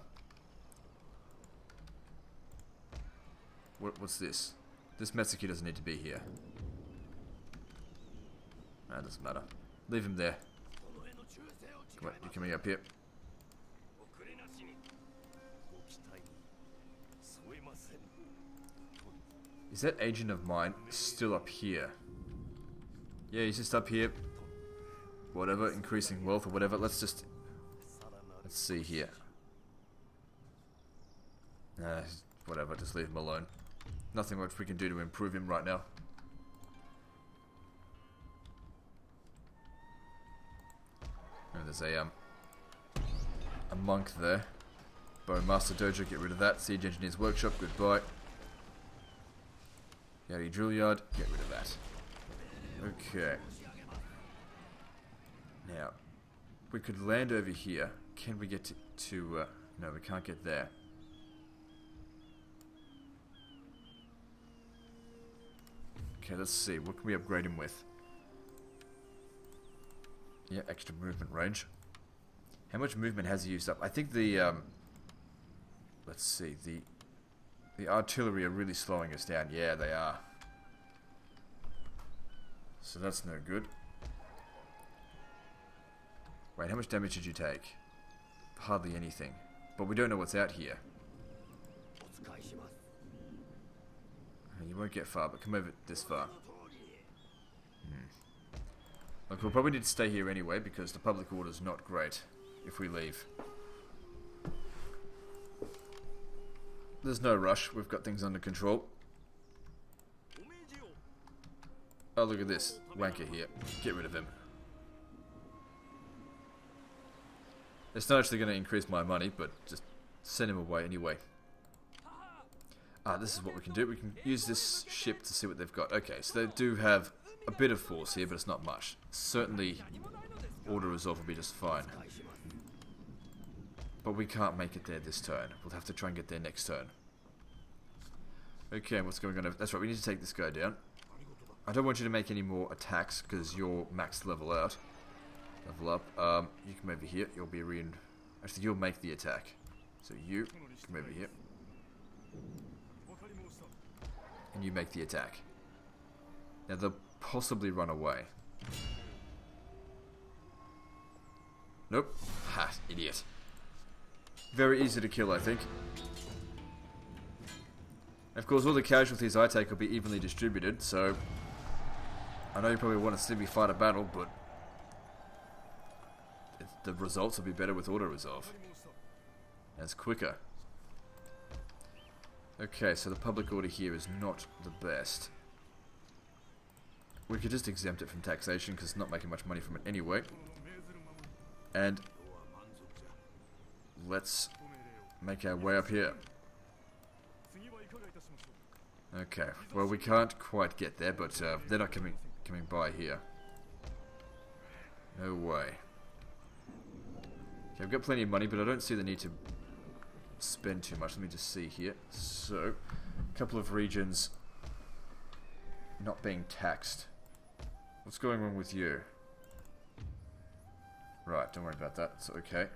What, what's this? This Metsuke doesn't need to be here. That doesn't matter. Leave him there. Wait, you're coming up here. Is that agent of mine still up here? Yeah, he's just up here. Whatever, increasing wealth or whatever. Let's just... Let's see here. Nah, whatever, just leave him alone. Nothing much we can do to improve him right now. And there's a, um, a monk there. Bowmaster Dojo, get rid of that. Siege Engineer's Workshop, goodbye. Yari Drill Yard, get rid of that. Okay. Now, we could land over here. Can we get to, to uh, no, we can't get there. Okay, let's see. What can we upgrade him with? Yeah, extra movement range. How much movement has he used up? I think the, um... Let's see, the... The artillery are really slowing us down. Yeah, they are. So that's no good. Wait, how much damage did you take? Hardly anything. But we don't know what's out here. Uh, you won't get far, but come over this far. Hmm. Look, we'll probably need to stay here anyway, because the public order's not great if we leave. There's no rush, we've got things under control. Oh, look at this wanker here. Get rid of him. It's not actually going to increase my money, but just send him away anyway. Ah, this is what we can do. We can use this ship to see what they've got. Okay, so they do have a bit of force here, but it's not much. Certainly, auto resolve will be just fine. But we can't make it there this turn. We'll have to try and get there next turn. Okay, what's going on? That's right, we need to take this guy down. I don't want you to make any more attacks because you're max level out. Level up. Um, you come over here. You'll be re. Actually, you'll make the attack. So you come over here and you make the attack. Now they'll possibly run away. Nope. Ha, idiot. Very easy to kill, I think. Of course, all the casualties I take will be evenly distributed, so... I know you probably want to see me fight a battle, but the results will be better with auto resolve. That's quicker. Okay, so the public order here is not the best. We could just exempt it from taxation because it's not making much money from it anyway. And let's make our way up here. Okay, well we can't quite get there, but uh, they're not coming coming by here. No way. Okay, I've got plenty of money, but I don't see the need to spend too much. Let me just see here. So, a couple of regions not being taxed. What's going on with you? Right, don't worry about that. It's okay.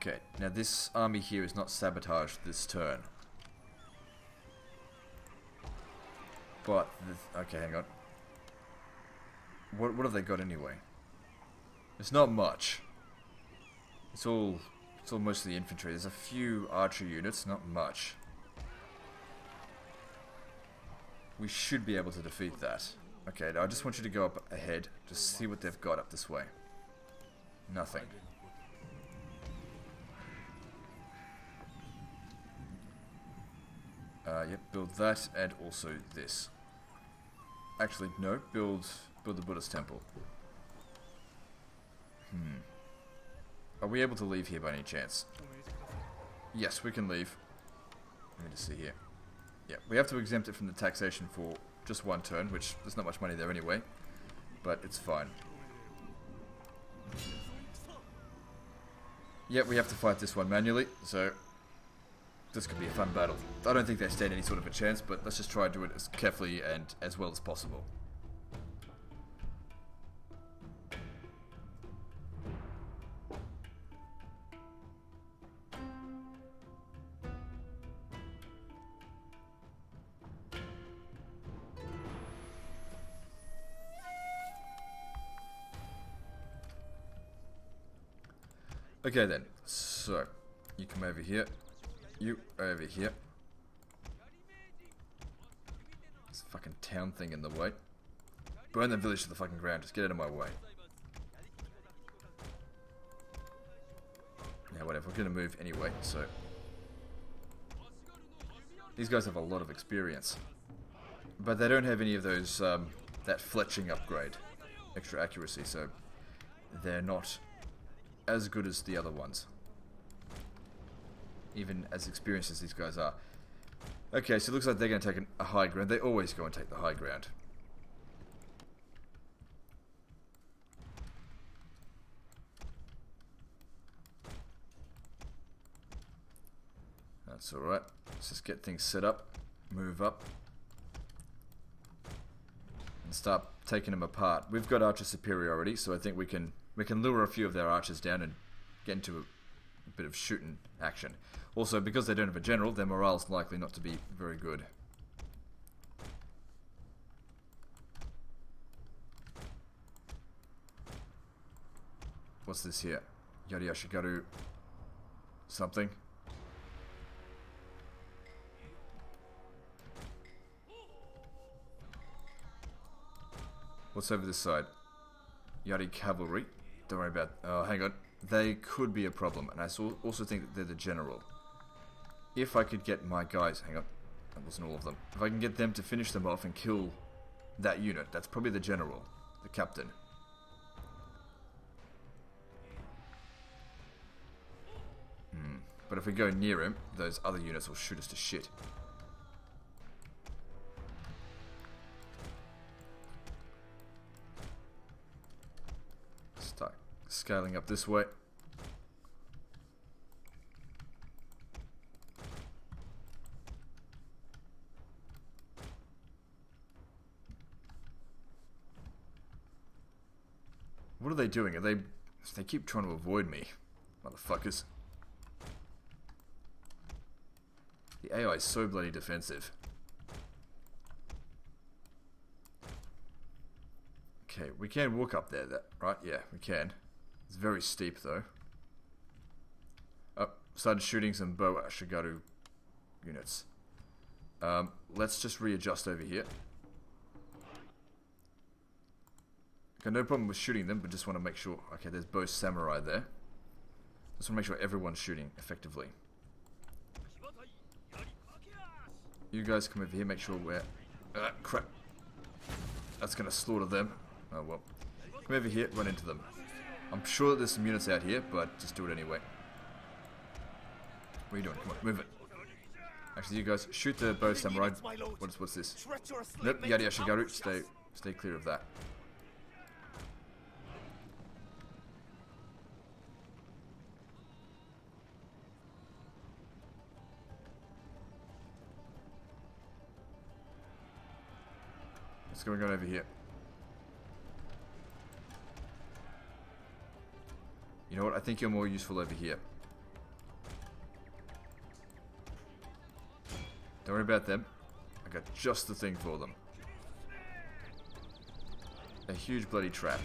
Okay, now this army here is not sabotaged this turn. But, okay, hang on. What, what have they got anyway? It's not much. It's all, it's all mostly infantry. There's a few archer units, not much. We should be able to defeat that. Okay, now I just want you to go up ahead, just see what they've got up this way. Nothing. Uh, yep, build that and also this. Actually, no, build build the Buddhist temple. Hmm. Are we able to leave here by any chance? Yes, we can leave. Let me just see here. Yeah, we have to exempt it from the taxation for just one turn, which there's not much money there anyway. But it's fine. Yep, we have to fight this one manually, so this could be a fun battle. I don't think they stand any sort of a chance, but let's just try and do it as carefully and as well as possible. Okay then, so you come over here you over here. This fucking town thing in the way. Burn the village to the fucking ground, just get out of my way. Yeah, whatever, we're gonna move anyway, so. These guys have a lot of experience. But they don't have any of those, um, that fletching upgrade. Extra accuracy, so they're not as good as the other ones. Even as experienced as these guys are. Okay, so it looks like they're going to take a high ground. They always go and take the high ground. That's alright. Let's just get things set up. Move up. And start taking them apart. We've got archer superiority, so I think we can we can lure a few of their archers down and get into a, bit of shooting action. Also, because they don't have a general, their morale's likely not to be very good. What's this here? Yari Ashigaru something? What's over this side? Yari Cavalry. Don't worry about... Oh, hang on. They could be a problem. And I also think that they're the general. If I could get my guys... Hang on. That wasn't all of them. If I can get them to finish them off and kill that unit, that's probably the general. The captain. Hmm. But if we go near him, those other units will shoot us to shit. Scaling up this way. What are they doing? Are they... They keep trying to avoid me. Motherfuckers. The AI is so bloody defensive. Okay, we can walk up there, that right? Yeah, we can. It's very steep, though. Oh, started shooting some bow Ashigaru units. Um, let's just readjust over here. Okay, no problem with shooting them, but just want to make sure... Okay, there's bow samurai there. Just want to make sure everyone's shooting effectively. You guys come over here, make sure we're... Uh, crap. That's going to slaughter them. Oh well. Come over here, run into them. I'm sure that there's some units out here, but just do it anyway. What are you doing? Come on, move it. Actually, you guys, shoot the bow samurai. What's what's this? Nope, Yari Ashigaru, stay stay clear of that. What's going on over here? You know what? I think you're more useful over here. Don't worry about them. I got just the thing for them. A huge bloody trap.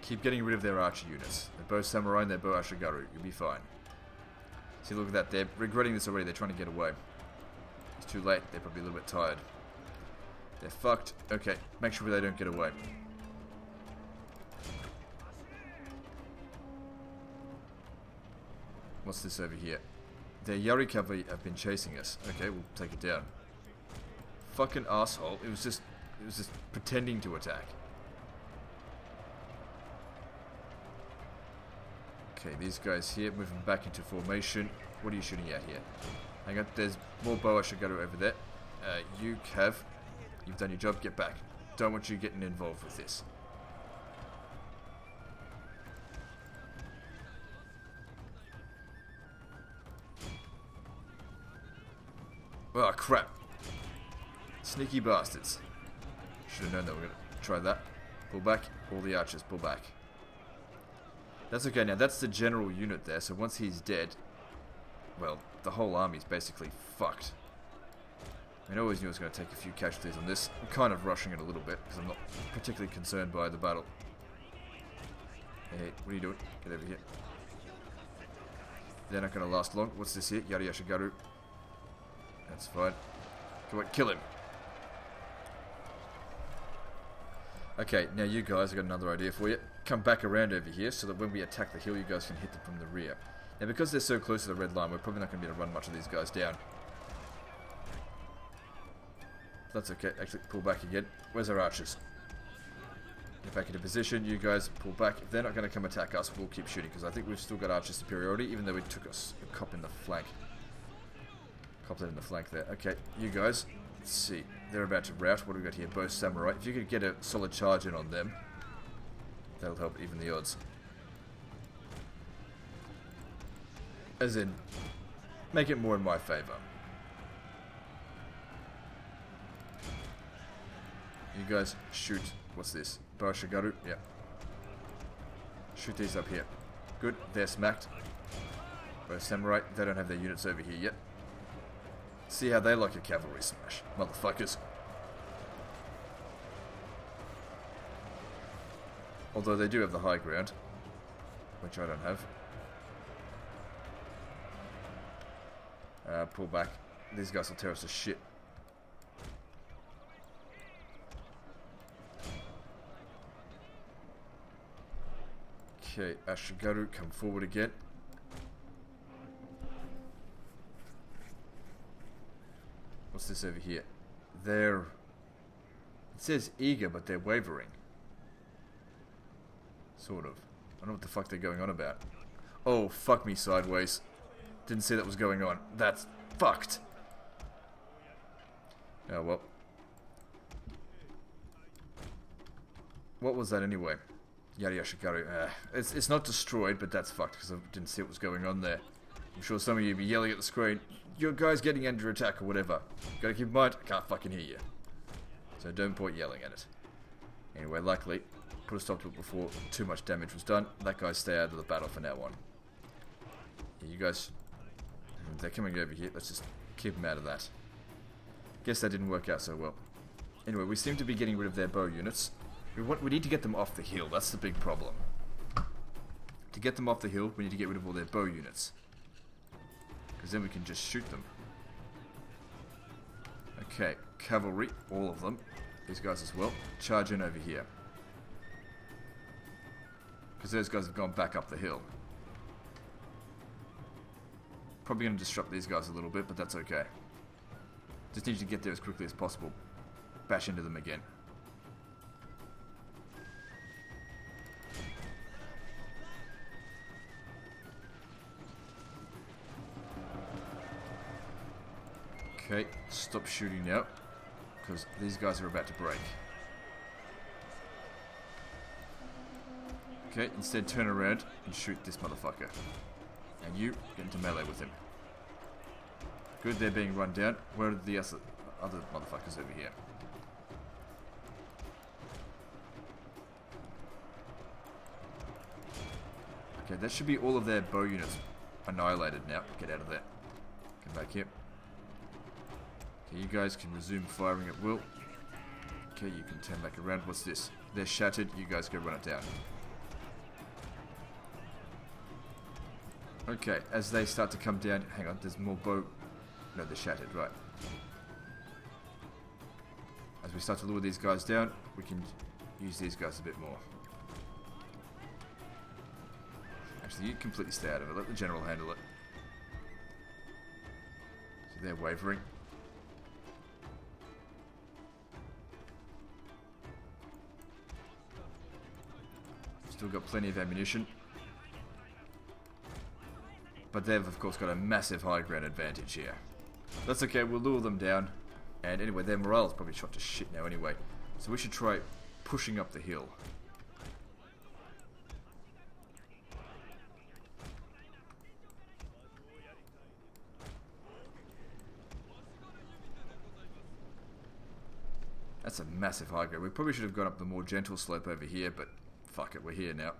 Keep getting rid of their archer units. They're bow samurai and they're bow ashigaru. You'll be fine. See, look at that. They're regretting this already. They're trying to get away. It's too late. They're probably a little bit tired. They're fucked. Okay, make sure they don't get away. What's this over here? The Yari cavalry have been chasing us. Okay, we'll take it down. Fucking asshole. It was just it was just pretending to attack. Okay, these guys here moving back into formation. What are you shooting at here? Hang on, there's more bow Ashigaru over there. Uh, you Kev, You've done your job, get back. Don't want you getting involved with this. Crap. Sneaky bastards. Should have known that we are going to try that. Pull back. All the archers, pull back. That's okay now, that's the general unit there, so once he's dead, well, the whole army's basically fucked. I mean, I always knew I was going to take a few casualties on this. I'm kind of rushing it a little bit, because I'm not particularly concerned by the battle. Hey, what are you doing? Get over here. They're not going to last long. What's this here? Yari Ashigaru. That's fine. Come on, kill him. Okay, now you guys, i got another idea for you. Come back around over here so that when we attack the hill, you guys can hit them from the rear. Now, because they're so close to the red line, we're probably not going to be able to run much of these guys down. That's okay. Actually, pull back again. Where's our archers? Get back into position. You guys pull back. If they're not going to come attack us, we'll keep shooting because I think we've still got archer superiority, even though we took us a cop in the flank. Cop that in the flank there. Okay, you guys. Let's see. They're about to rout. What do we got here? Bow samurai. If you could get a solid charge in on them, that'll help even the odds. As in, make it more in my favour. You guys shoot. What's this? Bow Ashigaru? Yeah. Shoot these up here. Good. They're smacked. Bow samurai. They don't have their units over here yet. See how they like a cavalry smash. Motherfuckers. Although they do have the high ground. Which I don't have. Uh, pull back. These guys will tear us to shit. Okay, Ashigaru, come forward again. What's this over here? They're... It says eager, but they're wavering. Sort of. I don't know what the fuck they're going on about. Oh, fuck me sideways. Didn't see that was going on. That's fucked. Oh, well. What was that anyway? Yari Ashigaru. Uh, it's, it's not destroyed, but that's fucked because I didn't see what was going on there. I'm sure some of you be yelling at the screen, your guy's getting under attack or whatever. Gotta keep in mind, I can't fucking hear you. So don't point yelling at it. Anyway, luckily, put a stop to it before too much damage was done. That guy stay out of the battle for now on. You guys, they're coming over here. Let's just keep them out of that. Guess that didn't work out so well. Anyway, we seem to be getting rid of their bow units. We, want, we need to get them off the hill. That's the big problem. To get them off the hill, we need to get rid of all their bow units. Because then we can just shoot them. Okay, cavalry, all of them. These guys as well. Charge in over here. Because those guys have gone back up the hill. Probably going to disrupt these guys a little bit, but that's okay. Just need to get there as quickly as possible. Bash into them again. Okay, stop shooting now. Because these guys are about to break. Okay, instead turn around and shoot this motherfucker. And you get into melee with him. Good, they're being run down. Where are the other motherfuckers over here? Okay, that should be all of their bow units annihilated now. Get out of there. Come back here. Okay, you guys can resume firing at will. Okay, you can turn back around. What's this? They're shattered. You guys go run it down. Okay, as they start to come down... Hang on, there's more boat. No, they're shattered, right. As we start to lure these guys down, we can use these guys a bit more. Actually, you completely stay out of it. Let the general handle it. So they're wavering. Still got plenty of ammunition. But they've of course got a massive high ground advantage here. That's okay, we'll lure them down. And anyway, their morale is probably shot to shit now anyway. So we should try pushing up the hill. That's a massive high ground. We probably should have gone up the more gentle slope over here, but Fuck it, we're here now.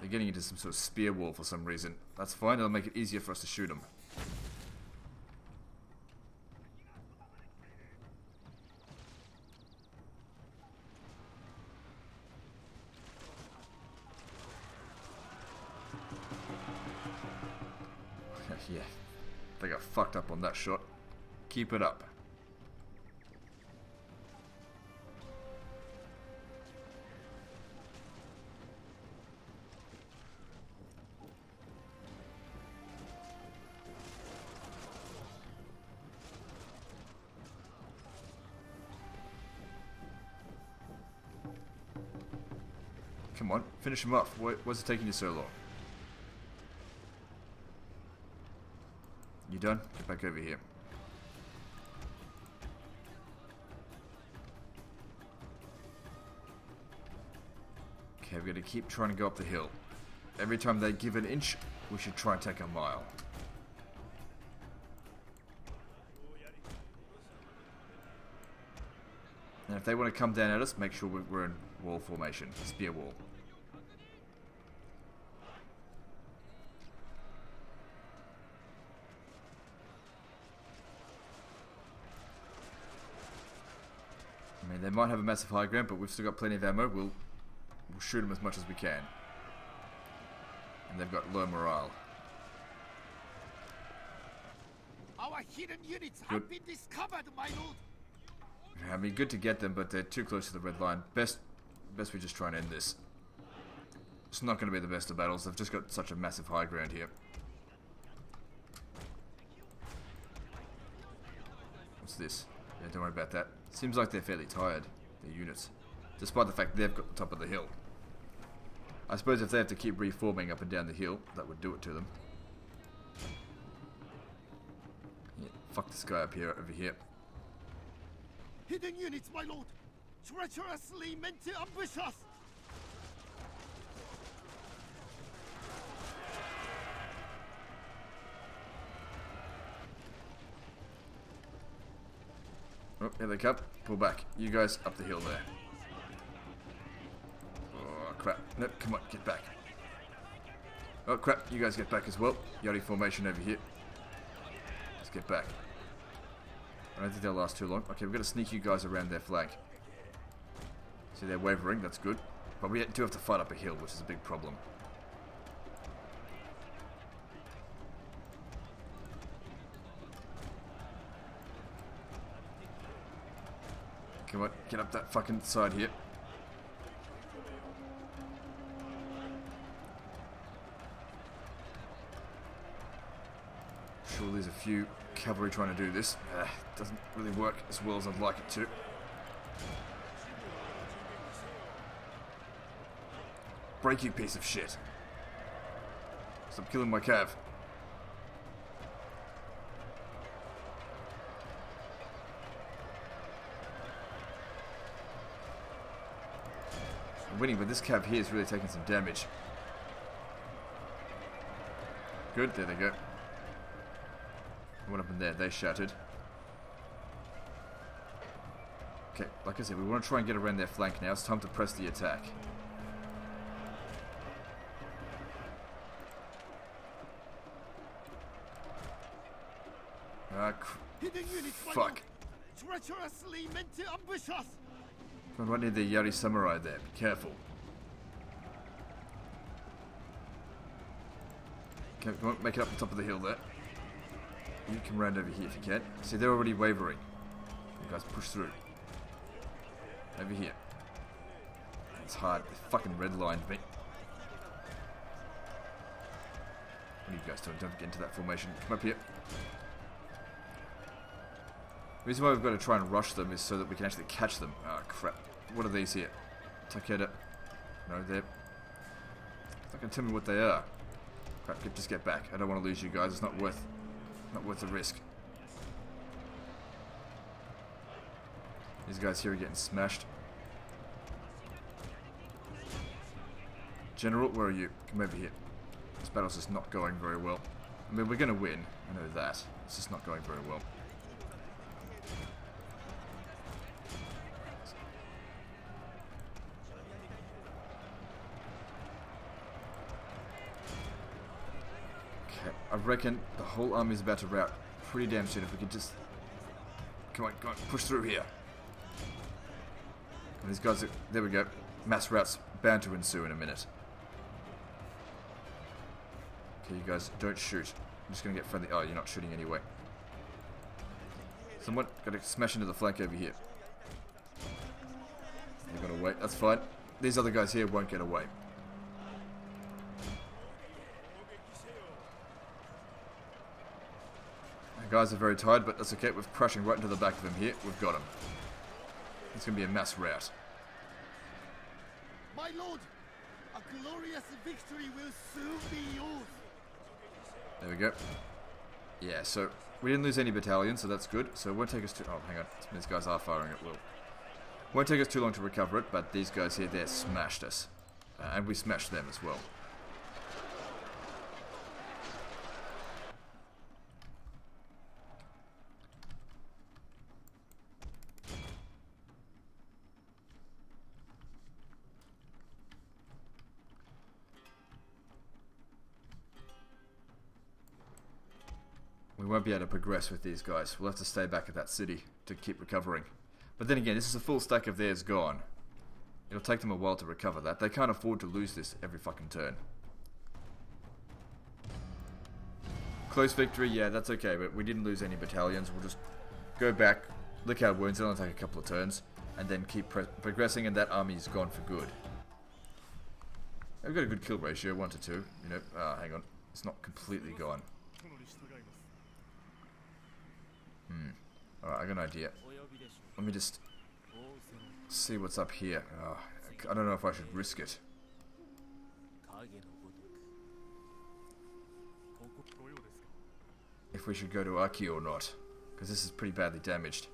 They're getting into some sort of spear wall for some reason. That's fine, it'll make it easier for us to shoot them. *laughs* yeah, they got fucked up on that shot. Keep it up. Finish him off. Why, why's it taking you so long? You done? Get back over here. Okay, we're gonna keep trying to go up the hill. Every time they give an inch, we should try and take a mile. And if they want to come down at us, make sure we're in wall formation, spear wall. Might have a massive high ground, but we've still got plenty of ammo. We'll, we'll shoot them as much as we can. And they've got low morale. Our hidden units Good. have been discovered, my lord. I mean, good to get them, but they're too close to the red line. Best, best we just try and end this. It's not going to be the best of battles. They've just got such a massive high ground here. What's this? Yeah, don't worry about that. Seems like they're fairly tired, their units. Despite the fact they've got the top of the hill. I suppose if they have to keep reforming up and down the hill, that would do it to them. Yeah, fuck this guy up here, over here. Hidden units, my lord. Treacherously meant to ambush us. Oh, they come. Pull back. You guys up the hill there. Oh, crap. Nope, come on, get back. Oh, crap. You guys get back as well. Yachty formation over here. Let's get back. I don't think they'll last too long. Okay, we've got to sneak you guys around their flag. See, they're wavering. That's good. But we do have to fight up a hill, which is a big problem. Come on, get up that fucking side here. Sure, there's a few cavalry trying to do this. Uh, doesn't really work as well as I'd like it to. Break you piece of shit. Stop killing my cav. Winning, but this cab here is really taking some damage. Good, there they go. What happened there? They shattered. Okay, like I said, we want to try and get around their flank now. It's time to press the attack. Ah, cr- Hidden units, my fuck. Treacherously meant to ambush us. On, right near the Yari Samurai there. Be careful. Okay, come on, make it up the top of the hill there. You can round over here if you can. See, they're already wavering. You guys push through. Over here. It's hard. They fucking redlined me. What are you guys doing? Don't get into that formation. Come up here. The reason why we've got to try and rush them is so that we can actually catch them. Oh crap. What are these here? Takeda. No, they're... Fucking tell me what they are. Crap, get, just get back. I don't want to lose you guys. It's not worth... Not worth the risk. These guys here are getting smashed. General, where are you? Come over here. This battle's just not going very well. I mean, we're going to win. I know that. It's just not going very well. Okay, I reckon the whole army's about to rout pretty damn soon if we could just... Come on, come on, push through here. And these guys are... There we go. Mass routs bound to ensue in a minute. Okay, you guys, don't shoot. I'm just gonna get friendly. Oh, you're not shooting anyway. Someone gotta smash into the flank over here. They gotta wait. That's fine. These other guys here won't get away. Guys are very tired, but that's okay. We're crashing right into the back of him here. We've got him. It's gonna be a mass rout. My lord, a glorious victory will soon be yours. There we go. Yeah, so we didn't lose any battalions, so that's good. So it won't take us too... Oh, hang on. These guys are firing at will. Won't take us too long to recover it, but these guys here, they smashed us. Uh, and we smashed them as well. We won't be able to progress with these guys. We'll have to stay back at that city to keep recovering. But then again, this is a full stack of theirs gone. It'll take them a while to recover that. They can't afford to lose this every fucking turn. Close victory, yeah, that's okay, but we didn't lose any battalions. We'll just go back, lick our wounds, it'll take a couple of turns, and then keep progressing, and that army's gone for good. We've got a good kill ratio, 1 to 2. You know, ah, hang on. It's not completely gone. Hmm. Alright, I got an idea. Let me just see what's up here. Oh, I don't know if I should risk it. If we should go to Aki or not. Because this is pretty badly damaged.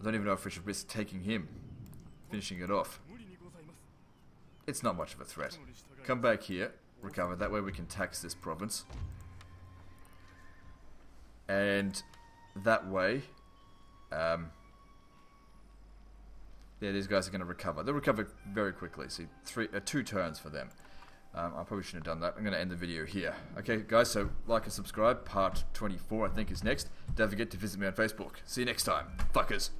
I don't even know if we should risk taking him. Finishing it off. It's not much of a threat. Come back here. Recover. That way we can tax this province. And that way, um, yeah, these guys are going to recover. They'll recover very quickly. See, three, uh, two turns for them. Um, I probably shouldn't have done that. I'm going to end the video here. Okay, guys, so like and subscribe. Part 24, I think, is next. Don't forget to visit me on Facebook. See you next time. Fuckers.